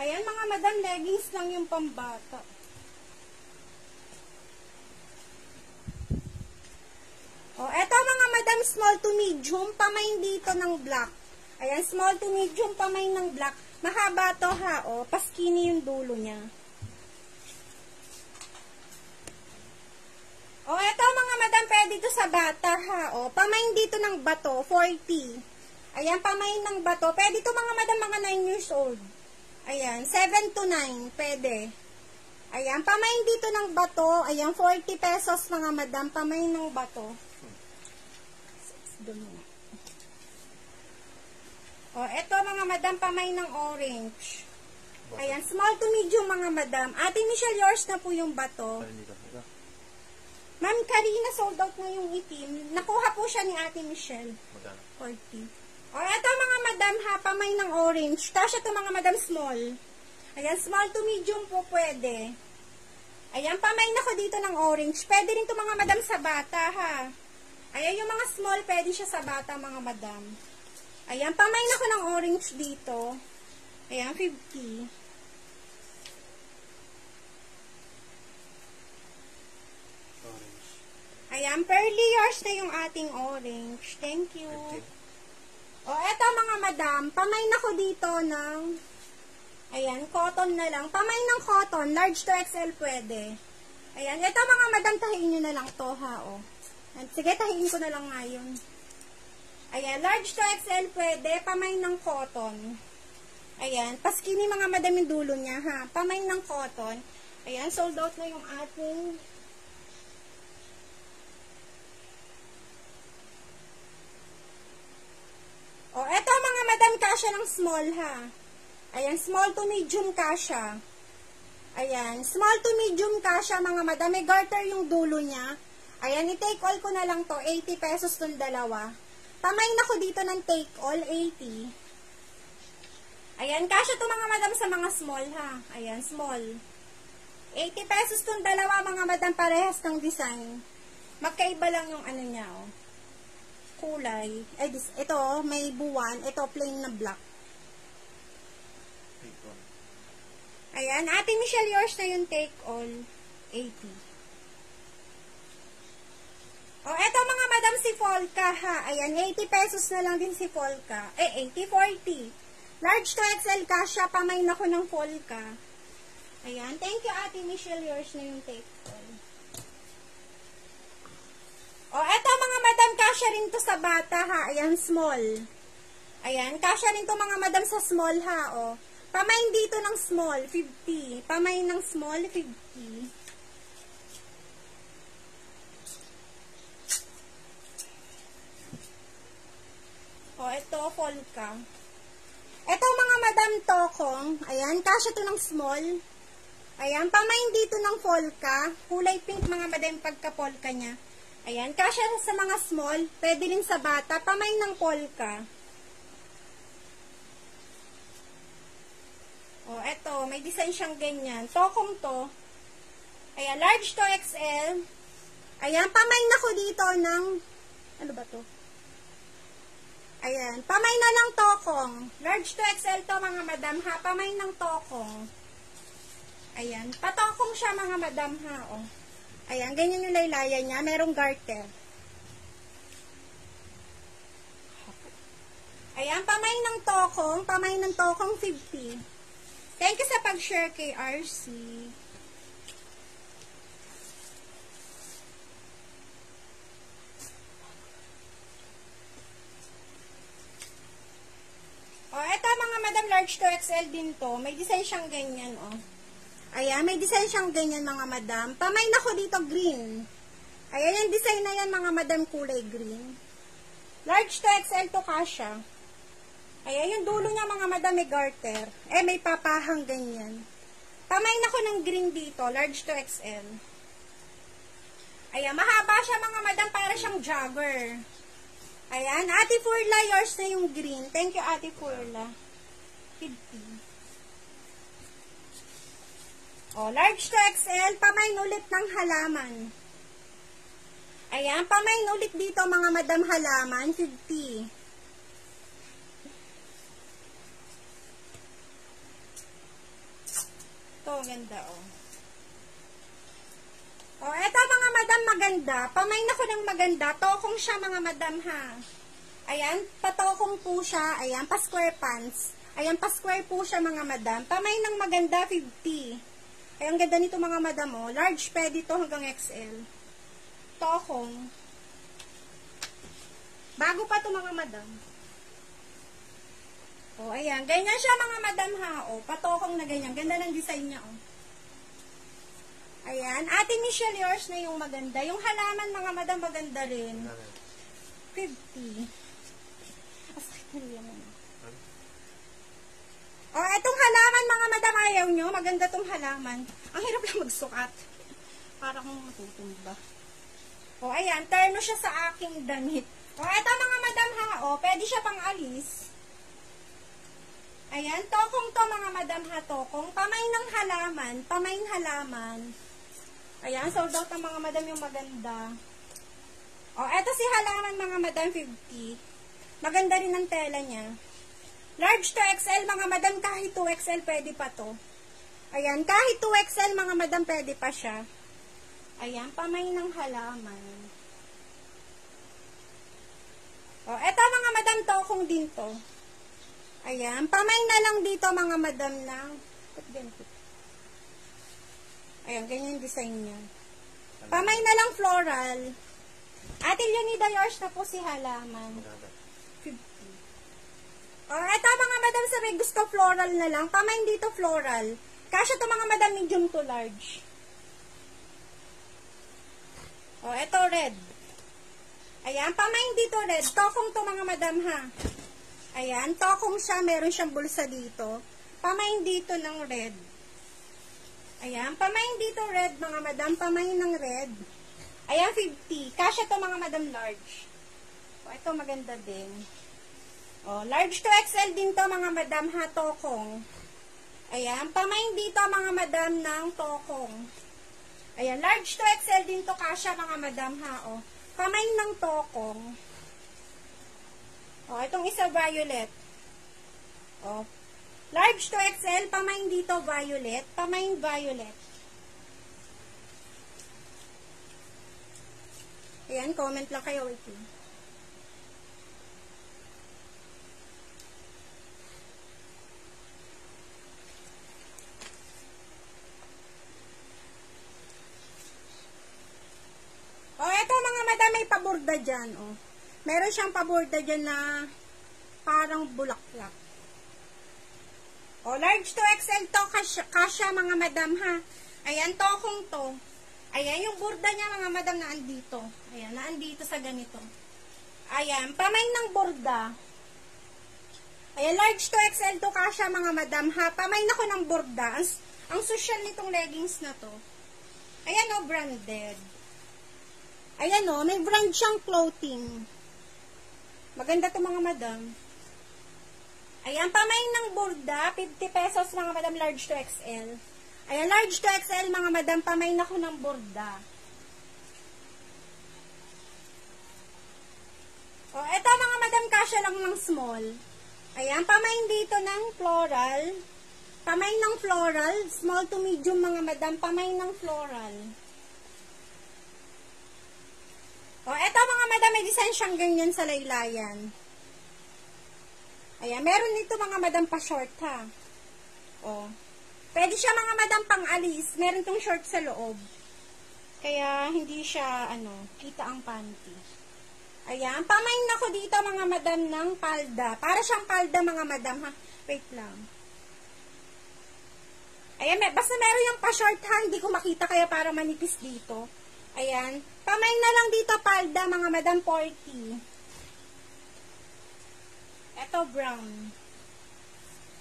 Ayan, mga madam, leggings lang yung pambata. O, eto mga madam, small to medium, pamain dito ng black. Ayan, small to medium, pamain ng black. Mahaba to ha, o, paskini yung dulo niya. O, eto mga madam, pwede to sa bata ha, o, pamain dito ng bato, 40. Ayan, pamain ng bato. Pwede to mga madam, mga 9 years old. Ayan, 7 to 9, pwede. Ayan, pamain dito ng bato. Ayan, 40 pesos mga madam, pamain ng bato. Doon muna. O, eto mga madam, pamain ng orange. Ayan, small to medium mga madam. Ate Michelle, yours na po yung bato. Ito. Ma'am Karina, sold out na yung itim. Nakuha po siya ni Ate Michelle. Magkano? 40. O, eto mga madam ha, pamay ng orange. Tapos ito mga madam small. Ayan, small to medium po pwede. Ayan, pamay na ko dito ng orange. Pwede rin to mga madam sa bata ha. Ayan, yung mga small, pwede siya sa bata mga madam. Ayan, pamay na ko ng orange dito. Ayan, 50. Orange. Ayan, pearly yours na yung ating orange. Thank you. 50. O, eto mga madam, pamay na ko dito ng, ayan, cotton na lang. Pamay ng cotton, large to XL pwede. Ayan, eto mga madam, tahiin nyo na lang to ha, o. Ayan, Sige, tahiin ko na lang ngayon. Ayan, large to XL pwede, pamay ng cotton. Ayan, paskini mga madam yung dulo niya ha, pamay ng cotton. Ayan, sold out na yung ating O, eto mga madam kasha ng small ha. Ayan, small to medium kasha. Ayan, small to medium kasha mga madam. May garter yung dulo niya. Ayan, i-take all ko na lang to. 80 pesos tong dalawa. Pamain ako dito ng take all, 80. Ayan, kasha to mga madam sa mga small ha. Ayan, small. 80 pesos tong dalawa mga madam parehas ng design. Magkaiba lang yung ano niya oh kulay. Ay, this, ito, may buwan. Ito, plain na black. Take one. Ayan. Ate Michelle, yours na yung take all. 80. O, eto mga madam si Folka, ha. Ayan, 80 pesos na lang din si Folka. Eh, 80, 40. Large to XL kasha, pamain ako ng Folka. Ayan. Thank you, Ate Michelle. Yours na yung take all. O, eto mga madam, kasha rin to sa bata ha. Ayan, small. Ayan, kasha rin to mga madam sa small ha, o. Pamain dito ng small, 50. Pamain ng small, 50. O, ito, polka. Ito mga madam tokong. Ayan, kasha to ng small. Ayan, pamain dito ng polka. Kulay pink mga madam pagka-polka niya. Ayan, kasya sa mga small. Pwede rin sa bata. Pamain ng polka. O, eto. May design siyang ganyan. Tokong to. Ayan, large to XL. Ayan, pamain ako dito ng... Ano ba to? Ayan, pamay na lang tokong. Large to XL to mga madam ha. Pamay ng tokong. Ayan. Patokong siya mga madam ha. Oh. Ayan. Ganyan yung laylayan niya. Merong garter. Ayan. Pamay ng tokong. Pamay ng tokong 50. Thank you sa pag-share kay RC. Oh, eto mga madam large to XL din to. May design siyang ganyan, oh. Ayan, may design siyang ganyan mga madam. Pamay na ko dito green. Ayan yung design na yan mga madam kulay green. Large to XL to kasha. Ayan yung dulo niya mga madam may garter. Eh may papahang ganyan. Pamay na ko ng green dito, large to XL. Ayan, mahaba siya mga madam para siyang jogger. Ayan, Ate Furla, yours na yung green. Thank you, Ate Furla. 50. O, large to XL, pamain ulit ng halaman. Ayan, pamain ulit dito mga madam halaman, 50. Ito, ganda oh. O, eto mga madam maganda. Pamain ako ng maganda. Tokong siya mga madam ha. Ayan, patokong po siya. Ayan, pa-square pants. Ayan, pa-square po siya mga madam. Pamain ng maganda, 50. Ay, ang ganda nito mga madam, oh. Large pwede to hanggang XL. Tokong. Bago pa to mga madam. Oh, ayan. Ganyan siya mga madam ha, oh. Patokong na ganyan. Ganda ng design niya, oh. Ayan. Ate Michelle, yours na yung maganda. Yung halaman, mga madam, maganda rin. 50. Asakit na lang mo. Oh, etong halaman, mga madam, ayaw nyo. Maganda tong halaman. Ang hirap lang magsukat. Para kung matutumba. Oh, ayan. Terno siya sa aking damit. Oh, eto mga madam ha. Oh, pwede siya pang alis. Ayan. Tokong to, mga madam ha. Tokong. Pamay ng halaman. Pamay ng halaman. Ayan, sold out ang mga madam yung maganda. O, eto si halaman mga madam 50. Maganda rin ang tela niya. Large to XL mga madam, kahit 2XL pwede pa to. Ayan, kahit 2XL mga madam pwede pa siya. Ayan, pamay ng halaman. O, eto mga madam, tokong din to. Ayan, pamay na lang dito mga madam ng, ba't? Ayan, ganyan design niya. Pamay na lang floral. Ate Leonida, yours na po si halaman. 50. Oh, eto mga madam sa may gusto floral na lang. Pamay dito floral. Kasya to mga madam medium to large. Oh, eto red. Ayan, pamay dito red. Tokong to mga madam ha. Ayan, tokong siya. Meron siyang bulsa dito. Pamay dito ng red. Ayan, pamain dito red, mga madam. Pamain ng red. Ayan, 50. Kasya to mga madam large. O, ito maganda din. O, large to XL din to mga madam ha, tokong. Ayan, pamain dito mga madam ng tokong. Ayan, large to XL din to kasya mga madam ha, o. Pamain ng tokong. O, itong isa violet. O, Large to XL, pamain dito violet, pamain violet. Ayan, comment lang kayo, wait lang. O, oh, eto mga madam, may paborda dyan, oh. Meron siyang paborda dyan na parang bulaklak. O, large to XL to, kasya, kasya mga madam ha. Ayan, tokong to. Ayan, yung burda niya mga madam na andito. Ayan, na andito sa ganito. Ayan, pamay ng burda. Ayan, large to XL to kasya mga madam ha. Pamay na ko ng burda. Ang, Ang social nitong leggings na to. Ayan o, branded. Ayan o, may brand siyang clothing. Maganda to mga madam. Ayan, pamay ng burda, 50 pesos mga madam, large to XL. Ayan, large to XL mga madam, pamay na ko ng burda. O, eto mga madam, kasya lang ng small. Ayan, pamain dito ng floral. Pamain ng floral. Small to medium mga madam, pamain ng floral. O, eto mga madam, may design siyang ganyan sa laylayan. Ayan, meron dito mga madam pa short ha. O, pwede siya mga madam pang alis. Meron tong short sa loob. Kaya, hindi siya, ano, kita ang panty. Ayan, pamain na ko dito mga madam ng palda. Para siyang palda mga madam ha. Wait lang. Ayan, may, basta meron yung pa-short ha, hindi ko makita kaya para manipis dito. Ayan, pamain na lang dito palda mga madam 40. Ito brown.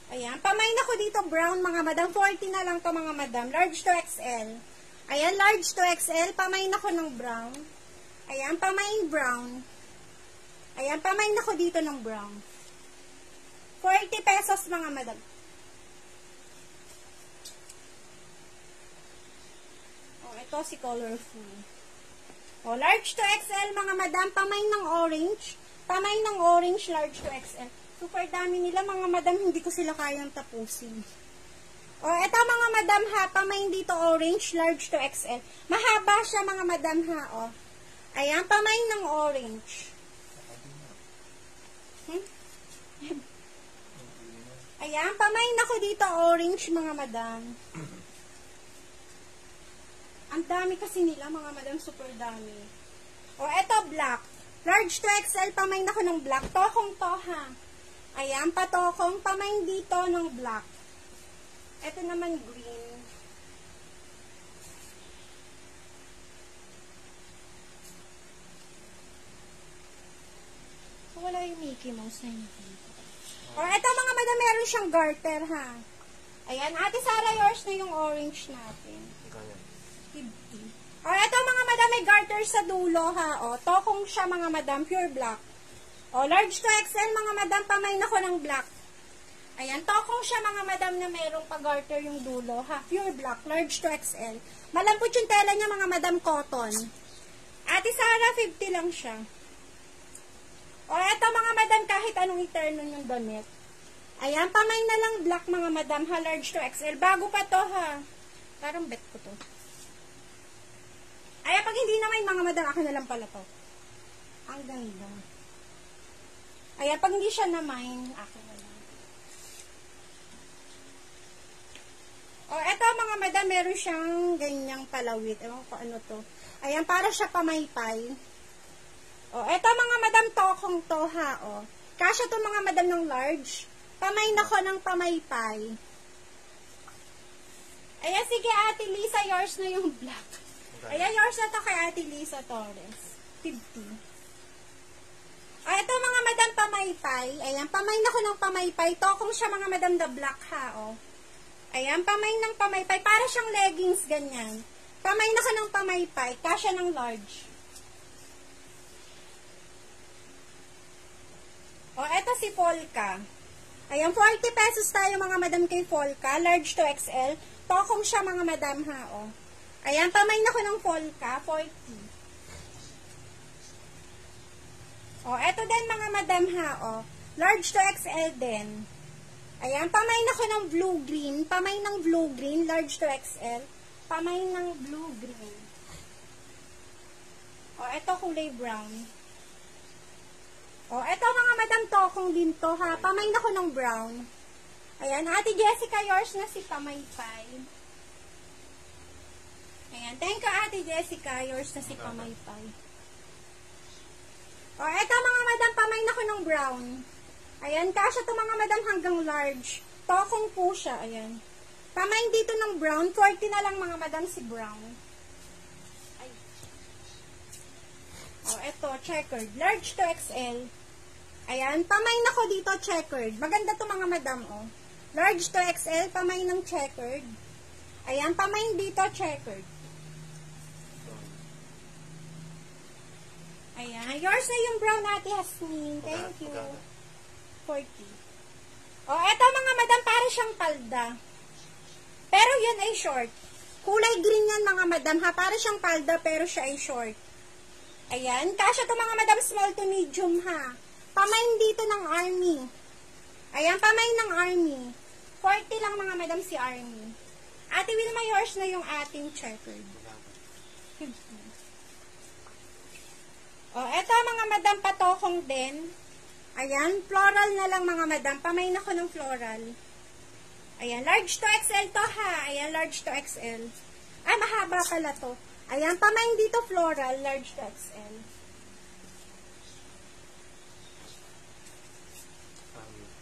Ayan, pamain ako dito brown mga madam 40 na lang to mga madam. Large to XL. Ayan, large to XL, pamain ako ng brown. Ayan, pamain brown. Ayan, pamain ako dito ng brown. 40 pesos mga madam. Oh, ito si colorful. Oh, large to XL mga madam, pamain ng orange. Pamain ng orange, large to XL. Super dami nila mga madam, hindi ko sila kayang tapusin. Oh, ito mga madam ha, pamain dito orange, large to XL. Mahaba siya mga madam ha, oh. Ayan, pamain ng orange. Hmm? Ayan, pamain ako dito orange mga madam. Ang dami kasi nila mga madam, super dami. O, eto black. Large to XL, pamain ako ng black. Tokong to ha. Ayan, patokong, pamain dito ng black. Ito naman green. Wala yung Mickey Mouse na hindi. O, eto mga madam, meron siyang garter ha. Ayan, ate Sarah, yours na yung orange natin. Kaya. 50. O, eto mga madam, may garter sa dulo ha. O, tokong siya mga madam, pure black. O, large to XL mga madam, pamain ako ng black. Ayan, tokong siya mga madam na merong pa-garter yung dulo ha. Pure black, large to XL. Malambot yung tela niya mga madam, cotton. Ate Sarah, 50 lang siya. O, eto mga madam, kahit anong iterno yung damit. Ayan, pamay na lang black mga madam ha, large to XL. Bago pa to ha. Parang bet ko to. Ayan, pag hindi naman mga madam, akin na lang pala to. Ang ganda. Ayan, pag hindi siya naman, akin na lang. O, eto mga madam, meron siyang ganyang palawit. Ewan ko ano to. Ayan, para siya pamaypay. O, eto mga madam, tokong to ha, o. Kasya to mga madam ng large. Pamay na ko ng pamaypay. Ayan, sige Ate Lisa, yours na yung black. Ayan, yours na to kay Ate Lisa Torres. 50. Ah, ito mga madam pamaypay. Ayan, pamay na ko ng pamaypay. Tokong siya mga madam the black ha, o. Ayan, pamay ng pamaypay. Para siyang leggings, ganyan. Pamay na ko ng pamaypay. Kasya ng large. O, eto si Polka. Ayan, 40 pesos tayo mga madam kay Polka. Large to XL. Tokong siya mga madam ha, o. Ayan, pamay na ko ng Polka. 40. O, eto din mga madam ha, o. Large to XL din. Ayan, pamay na ko ng blue-green. Pamay ng blue-green, large to XL. Pamay ng blue-green. O, eto kulay brown. O, eto mga madam tokong din to ha. Pamay na ko ng brown. Ayan, ate Jessica, yours na si Pamaypay. Ayan, thank you ate Jessica, yours na si Pamaypay. O, eto mga madam, pamay na ko ng brown. Ayan, kasya to mga madam hanggang large. Tokong po siya, ayan. Pamay dito ng brown, 40 na lang mga madam si brown. Ay. O, eto, checkered. Large to XL. Ayan, pamay na ko dito checkered. Maganda to mga madam, oh. Large to XL, pamay ng checkered. Ayan, pamain dito, checkered. Ayan, yours na yung brown ate Hasmin. Thank you. magkano? 40. O, eto mga madam, para siyang palda. Pero yun ay short. Kulay green yan mga madam ha. Para siyang palda pero siya ay short. Ayan. Kasya to mga madam small to medium ha. Pamain dito ng army. Ayan, pamain ng army. 40 lang mga madam si army. Ate Wilma, yours na yung ating checkered. Magkano? O, eto mga madam patokong din. Ayan, floral na lang mga madam. Pamain ako ng floral. Ayan, large to XL to ha. Ayan, large to XL. Ah, mahaba pala to. Ayan, pamain dito floral, large to XL.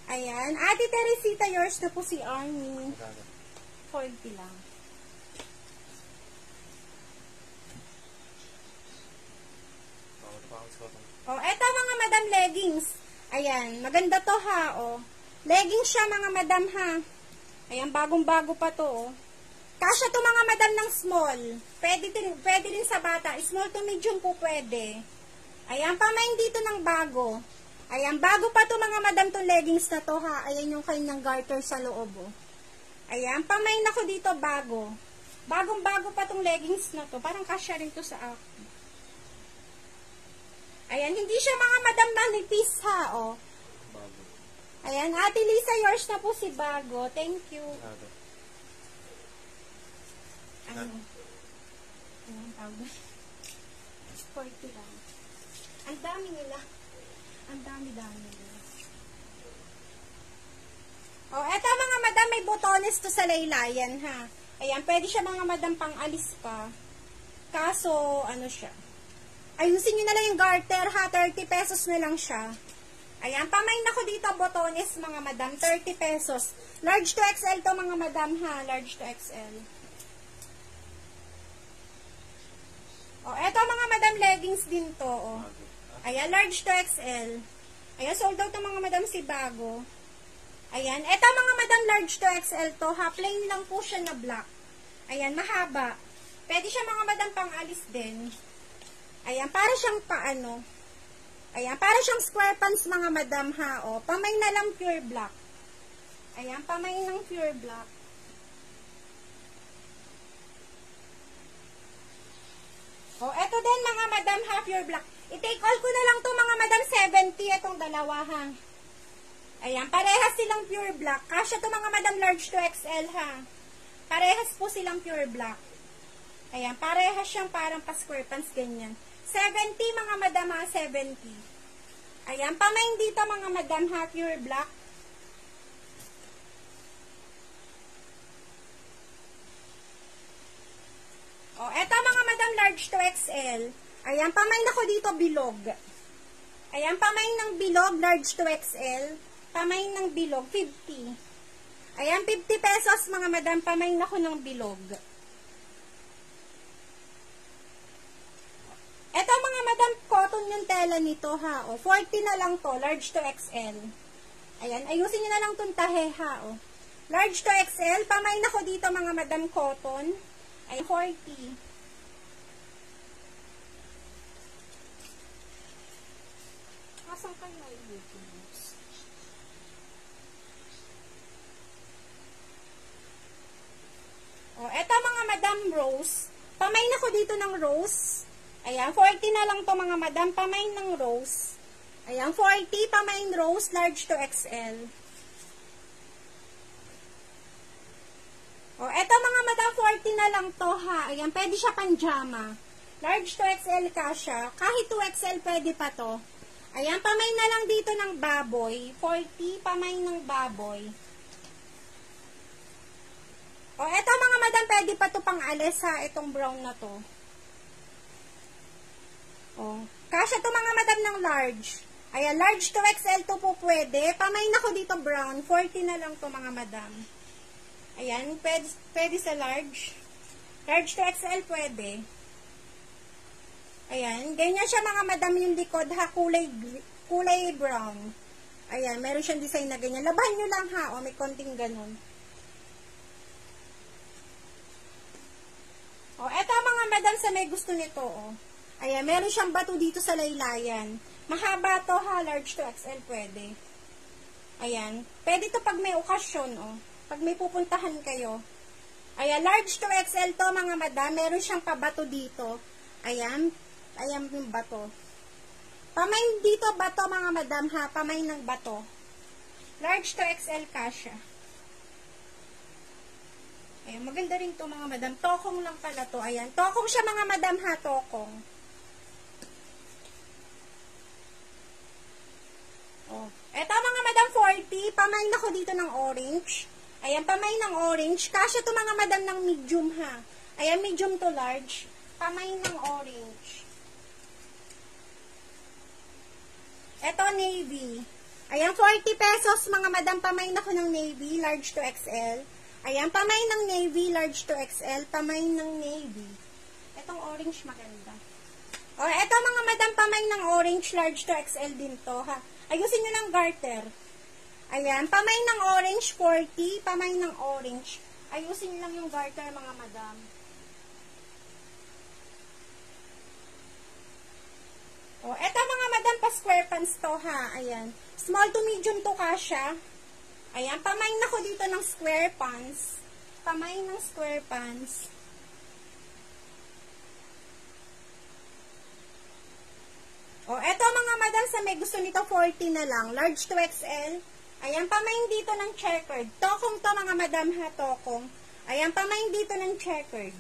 Ayan, Ate Teresita, yours na po si Army. Magkano? 40 lang. Bawal pa ako sa kotong. O, eto mga madam leggings. Ayan, maganda to ha, o. Leggings siya mga madam ha. Ayan, bagong-bago pa to, o. Kasya to mga madam ng small. Pwede din, pwede din sa bata. Small to medium po pwede. Ayan, pamain dito ng bago. Ayan, bago pa to mga madam to leggings na to ha. Ayan yung kanyang garter sa loob, o. Ayan, pamain ako dito bago. Bagong-bago pa tong leggings na to. Parang kasya rin to sa akin. Ayan, hindi siya mga madam manipis ha, oh. Bago. Ayan, Ate Lisa, yours na po si Bago. Thank you. Magkano? Ano? Ayan, tawag. 40 lang. Ang dami nila. Ang dami-dami nila. Oh, eto mga madam, may botones to sa laylayan, ha. Ayan, pwede siya mga madam pang alis pa. Kaso, ano siya. Ayusin nyo na lang yung garter, ha. 30 pesos na lang siya. Ayan, pamain ako dito, botones, mga madam. 30 pesos. Large to XL to, mga madam, ha. Large to XL. O, eto mga madam leggings din to, o. Bago. Ayan, large to XL. Ayan, sold out to mga madam si Bago. Ayan, eto mga madam large to XL to, ha. Plain lang po siya na black. Ayan, mahaba. Pwede siya mga madam pang alis din. Ayan, para siyang paano. Ayan, para siyang square pants mga madam ha, o. Pamay na lang pure black. Ayan, pamay ng pure black. O, eto din mga madam ha, pure black. I-take all ko na lang to mga madam 70, itong dalawa ha. Ayan, parehas silang pure black. Kasya to mga madam large to XL ha. Parehas po silang pure black. Ayan, parehas siyang parang pa-square pants, ganyan. 70 mga madam ha, 70. Ayan, pamain dito mga madam ha, pure black. O, eto mga madam large to XL. Ayan, pamain ako dito bilog. Ayan, pamain ng bilog, large to XL. Pamain ng bilog, 50. Ayan, 50 pesos mga madam, pamain ako ng bilog. Eto mga madam, cotton yung tela nito ha. O, 40 na lang to, large to XL. Ayan, ayusin nyo na lang itong tahe ha. O. Large to XL, pamain ako dito mga madam cotton. Ay, 40. Asan kayo ay? O, eto mga madam rose. Pamain ako dito ng rose. Ayan, 40 na lang to mga madam. Pamain ng rose. Ayan, 40. Pamain rose, large to XL. O, eto mga madam, 40 na lang to ha. Ayan, pwede siya panjama. Large to XL ka siya. Kahit 2XL pwede pa to. Ayan, pamay na lang dito ng baboy. 40, pamay ng baboy. O, eto mga madam, pwede pa to pang alis ha. Itong brown na to. O, kasya to mga madam ng large. Ayan, large to XL to po pwede. Pamay na ko dito brown. 40 na lang to mga madam. Ayan, pwede, pwede sa large. Large to XL pwede. Ayan, ganyan siya mga madam yung likod ha, kulay, kulay brown. Ayan, meron siyang design na ganyan. Labahan nyo lang ha, o may konting ganun. sa may gusto nito, oh. Ayan, meron siyang bato dito sa laylayan. Mahaba to ha, large to XL pwede. Ayan. Pwede to pag may okasyon, oh. Pag may pupuntahan kayo. Ayan, large to XL to, mga madam. Meron siyang pabato dito. Ayan. Ayan yung bato. Pamay dito bato, mga madam, ha? Pamay ng bato. Large to XL kasha. Ayan, maganda rin to mga madam. Tokong lang pala to. Ayan, tokong siya mga madam ha, tokong. Oh. Eto mga madam 40, pamain ako dito ng orange. Ayan, pamain ng orange. Kasya to mga madam ng medium ha. Ayan, medium to large. Pamain ng orange. Eto, navy. Ayan, 40 pesos mga madam. Pamain ako ng navy, large to XL. Ayan, pamay ng navy, large to XL, pamay ng navy. Etong orange maganda. O, eto mga madam, pamay ng orange, large to XL din to, ha. Ayusin nyo ng garter. Ayan, pamay ng orange, 40, pamay ng orange. Ayusin lang yung garter, mga madam. O, eto mga madam, pa square pants to, ha. Ayan. Small to medium to kasha. Ayan, pamain ako dito ng square pants. Pamain ng square pants. O, eto mga madam, sa may gusto nito 40 na lang. Large to XL. Ayan, pamain dito ng checkered. Tokong to mga madam ha, tokong. Ayan, pamain dito ng checkered.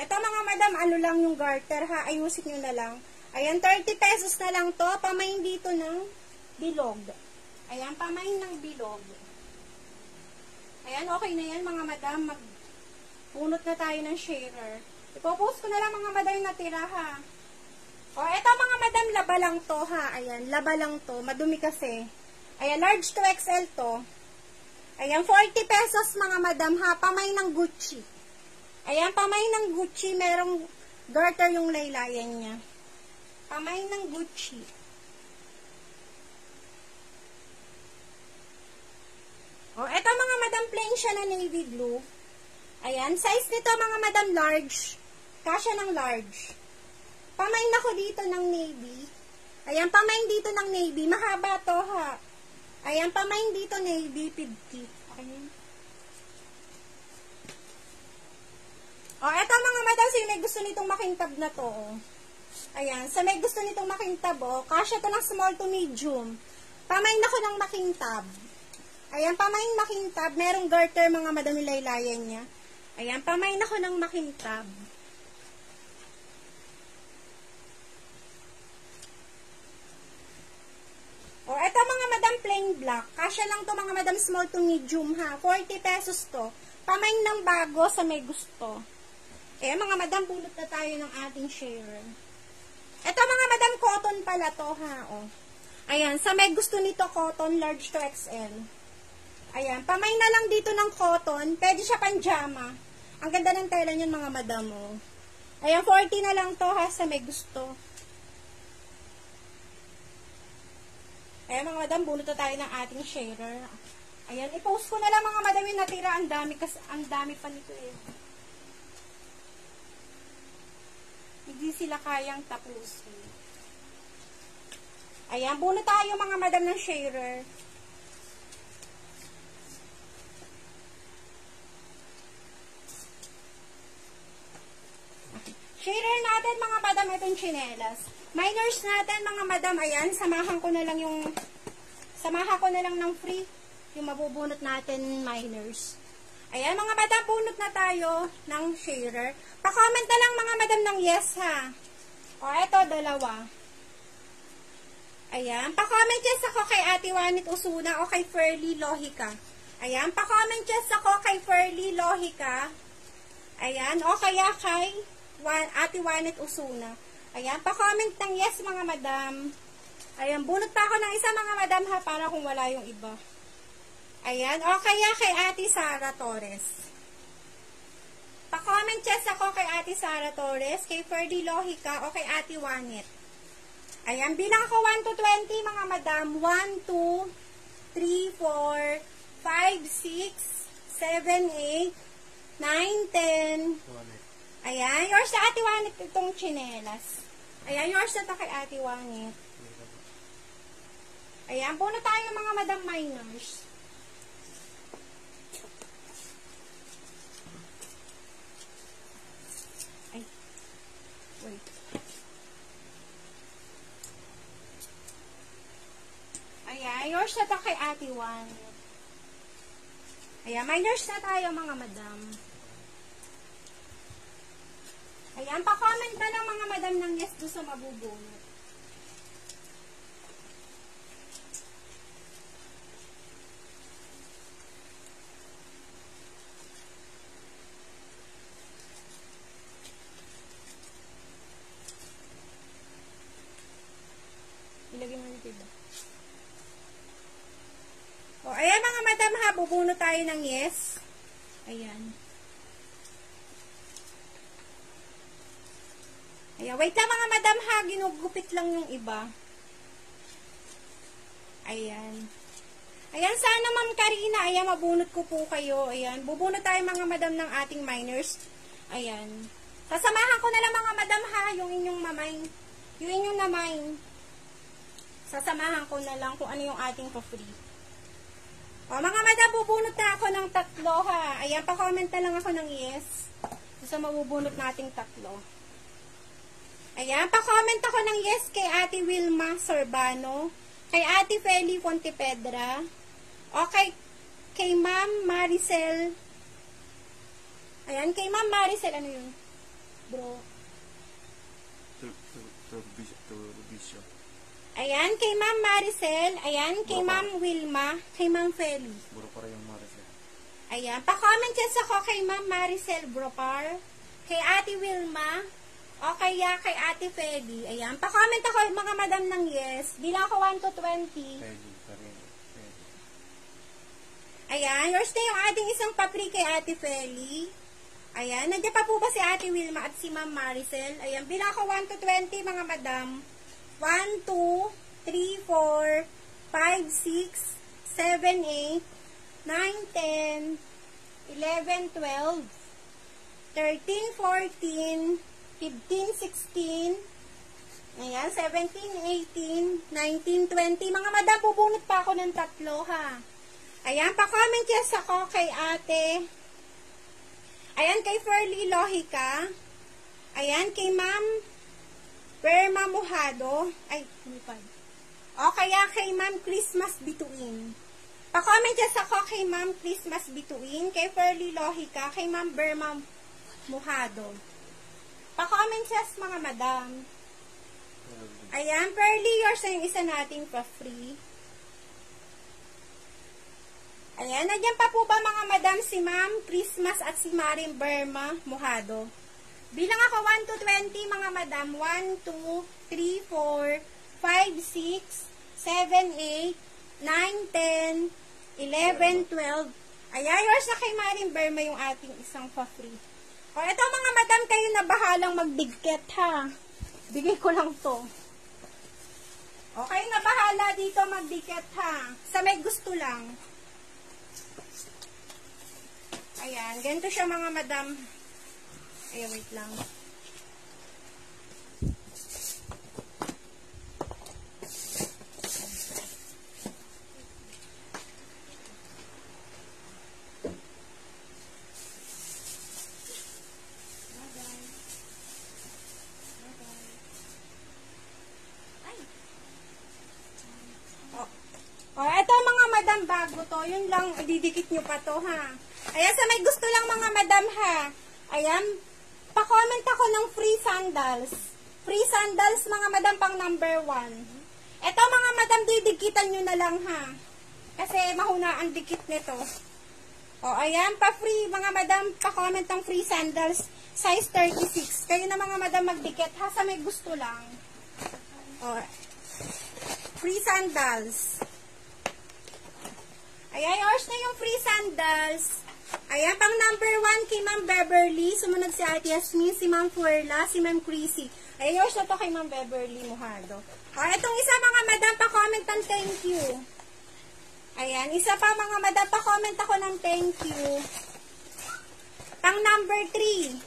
Ito mga madam, ano lang yung garter ha, ayusin nyo na lang. Ayan, 30 pesos na lang to, pamain dito ng bilog. Ayan, pamain ng bilog. Ayan, okay na yan mga madam, magpunot na tayo ng sharer. Ipopost ko na lang mga madam na tira ha. O, eto mga madam, laba lang to ha. Ayan, laba lang to, madumi kasi. Ayan, large to XL to. Ayan, 40 pesos mga madam ha, pamay ng Gucci. Ayan, pamay ng Gucci, merong garter yung laylayan niya. Pamay ng Gucci. O, eto mga madam, plain siya na navy blue. Ayan, size nito mga madam large. Kasya ng large. Pamay na ko dito ng navy. Ayan, pamay dito ng navy. Mahaba to ha. Ayan, pamay dito navy, 50. Okay. O, eto mga madam, sino may gusto nitong makintab na to, oh. Ayan, sa may gusto nitong makintab, oh, kasya to ng small to medium. Pamain ako ng makintab. Ayan, pamain makintab. Merong garter, mga madam, nilaylayan niya. Ayan, pamain ako ng makintab. O, eto mga madam plain black. Kasya lang to mga madam small to medium ha. 40 pesos to. Pamain ng bago sa may gusto. Eh, mga madam, pulot na tayo ng ating share. Ito mga madam, cotton pala to ha, oh. Ayan, sa may gusto nito cotton, large to XL. Ayan, pamay na lang dito ng cotton. Pwede siya panjama. Ang ganda ng tela niyan mga madam, oh. Ayan, 40 na lang to ha, sa may gusto. Ayan mga madam, bulot na tayo ng ating sharer. Ayan, i-post ko na lang mga madam yung natira. Ang dami, kasi, ang dami pa nito eh. Hindi sila kayang tapusin. Ayan, buno tayo mga madam ng sharer. Sharer natin mga madam itong chinelas. Minors natin mga madam, ayan, samahan ko na lang yung, samahan ko na lang ng free, yung mabubunot natin minors. Ayan, mga madam, bunot na tayo ng sharer. Pa-comment na lang mga madam ng yes ha. O, eto, dalawa. Ayan, pa-comment yes ako kay Ate Wanit Usuna o kay Ferly Lohika. Ayan, pa-comment yes ako kay Ferly Lohika. Ayan, o kaya kay Ate Wanit Usuna. Ayan, pa-comment ng yes mga madam. Ayan, bunot pa ako ng isa mga madam ha, para kung wala yung iba. Ayan, o kaya kay Ate Sara Torres. Pa-comment chess ako kay Ate Sara Torres, kay Ferdy Lohika, o kay Ate Wanit. Ayan, bilang ako 1 to 20 mga madam. 1, 2, 3, 4, 5, 6, 7, 8, 9, 10. Ayan, yours na Ate Wanit itong chinelas. Ayan, yours na to kay Ate Wanit. Ayan, puno tayo mga madam minors. Ay. Wait. Ayan, yours na to kay Ate Wanit. Ayan, minors na tayo mga madam. Ayan, pa-comment na lang mga madam ng yes doon sa mabubunot. Ilagay mo dito ba? O, ayan mga madam ha, bubunot tayo ng yes. Ayan. Ayan, wait lang mga madam ha, ginugupit lang yung iba. Ayan. Ayan, sana ma'am Karina, ayan, mabunot ko po kayo. Ayan, bubunot tayo mga madam ng ating minors. Ayan. Sasamahan ko na lang mga madam ha, yung inyong mamay. Yung inyong namay. Sasamahan ko na lang kung ano yung ating pa-free. O, mga madam, bubunot na ako ng tatlo ha. Ayan, pa-comment na lang ako ng yes. Sa mabubunot nating tatlo. Ayan, pa-comment ako ng yes kay Ate Wilma Sorbano, kay Ate Feli Fontepedra, o kay, kay Ma'am Maricel, ayan, kay Ma'am Maricel, ano yun? Bro. Tur- tur- turbis- Turbisyo. Ayan, kay Ma'am Maricel, ayan, kay Bro. Ma'am Wilma, kay Ma'am Feli. Buro para yung Maricel. Ayan, pa-comment yes ako kay Ma'am Maricel Bropar, kay Ate Wilma, o kaya kay Ate Feli. Ayan, pa-comment ako mga madam ng yes. Bilang ako 1 to 20. Peli. Karin. Peli. Ayan, yours na yung ating isang papri kay Ate Feli. Ayan, nandiyan pa po ba si Ate Wilma at si Ma'am Maricel? Ayan, bilang ako 1 to 20 mga madam. 1, 2, 3, 4, 5, 6, 7, 8, 9, 10, 11, 12, 13, 14, 15, 16, ayan, 17, 18, 19, 20. Mga madam, bubunot pa ako ng tatlo ha. Ayan, pa-comment yes ako kay ate. Ayan, kay Ferly Lohika. Ayan, kay Ma'am Berma Mojado. Ay, lumipad. O kaya kay Ma'am Christmas Bituin. Pa-comment yes ako kay Ma'am Christmas Bituin, kay Ferly Lohika, kay Ma'am Berma Mojado. Pa-comment yes mga madam. Ayan, Pearly, yours na yung isa nating pa-free. Ayan, nandiyan pa po ba mga madam si Ma'am Christmas at si Maring Berma Mojado? Bilang ako 1 to 20 mga madam. 1, 2, 3, 4, 5, 6, 7, 8, 9, 10, 11, 12. Ayan, yours na kay Maring Berma yung ating isang pa-free. O, eto mga madam, kayo na bahalang magdigket ha. Bigay ko lang to. Okay na bahala dito magdiket ha. Sa may gusto lang. Ayan, ganito siya mga madam. Ay, wait lang. O, eto mga madam bago to. Yun lang, didikit nyo pa to ha. Ayan, sa may gusto lang mga madam ha. Ayan, pa-comment ako ng free sandals. Free sandals mga madam pang number one. Eto mga madam, didikitan nyo na lang ha. Kasi mahuna ang dikit nito. O, ayan, pa-free mga madam, pa-comment ng free sandals. Size 36. Kayo na mga madam magdikit ha, sa may gusto lang. O, free sandals. Ayan, yours na yung free sandals. Ayan, pang number one kay Ma'am Beverly. Sumunod si Ate Yasmin, si Ma'am Fuerla, si Ma'am Chrissy. Ayan, yours na to kay Ma'am Beverly Mojado. O, itong isa mga madam, pa-comment ang thank you. Ayan, isa pa mga madam, pa-comment ako ng thank you. Pang number 3.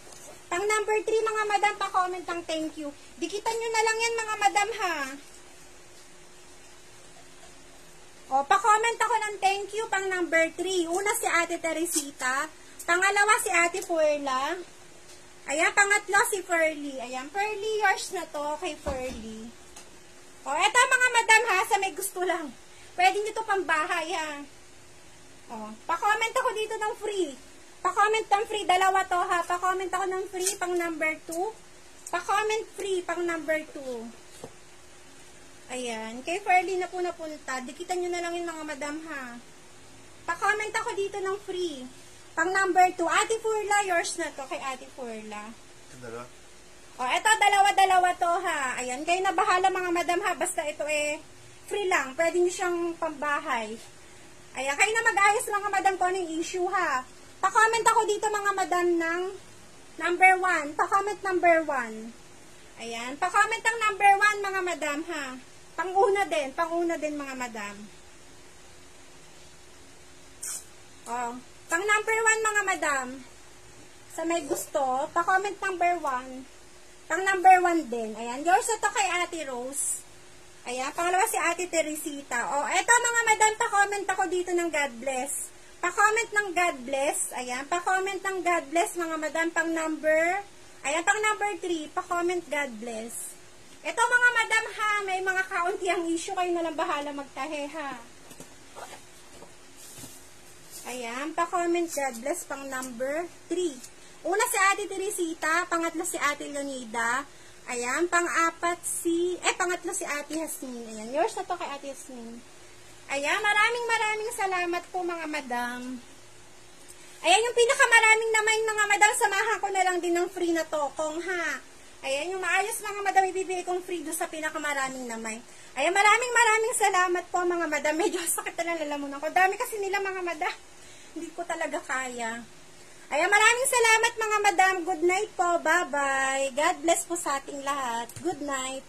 Pang number 3 mga madam, pa-comment ng thank you. Dikitan nyo na lang yan mga madam ha. O, pa-comment ako ng thank you pang number 3. Una si Ate Teresita. Pangalawa si Ate Puerla. Ayan, pangatlo si Pearly. Ayan, Pearly, yours na to kay Pearly. O, eto mga madam ha, sa may gusto lang. Pwede nyo to pambahay ha. O, pa-comment ako dito ng free. Pa-comment ng free, dalawa to ha. Pa-comment ako ng free pang number 2. Pa-comment free pang number 2. Ayan. Kay Fairly na po napunta. Dikitan nyo na lang yung mga madam ha. Pa-comment ako dito ng free. Pang number 2. Ate Furla, yours na to kay Ate Furla. Ito dalawa. O, eto, dalawa-dalawa to ha. Ayan, kayo na bahala mga madam ha. Basta ito eh, free lang. Pwede nyo siyang pambahay. Ayan, kayo na mag-ayos mga madam kung ano yung issue ha. Pa-comment ako dito mga madam ng number 1. Pa-comment number 1. Ayan, pa-comment ang number 1 mga madam ha. Pang-una din, pang-una din mga madam. Oh, pang number 1 mga madam. Sa may gusto, pa-comment number 1. Pang number 1 din. Ayan, yours na to kay Ate Rose. Ayan, pangalawa si Ate Teresita. O, eto mga madam, pa-comment ako dito ng God bless. Pa-comment ng God bless. Ayan, pa-comment ng God bless mga madam, pang number, ayan, pang number 3, pa-comment God bless. Eto mga madam ha, may mga kaunti ang issue, kayo na lang bahala magtahe ha. Ayan, pa-comment God bless pang number 3. Una si Ate Teresita, pangatlo si Ate Leonida, ayan, pang-apat si, eh, pangatlo si Ate Hasmin. Ayan, yours na to kay Ate Hasmin. Ayan, maraming maraming salamat po mga madam. Ayan, yung pinakamaraming naman mga madam, samahan ko na lang din ng free na tokong ha. Ayan, yung maayos mga madam, ibibigay kong free doon sa pinakamaraming naman. Ayan, maraming maraming salamat po mga madam. Medyo sakit na lalamunan ko. Dami kasi nila mga madam. Hindi ko talaga kaya. Ayan, maraming salamat mga madam. Good night po. Bye-bye. God bless po sa ating lahat. Good night.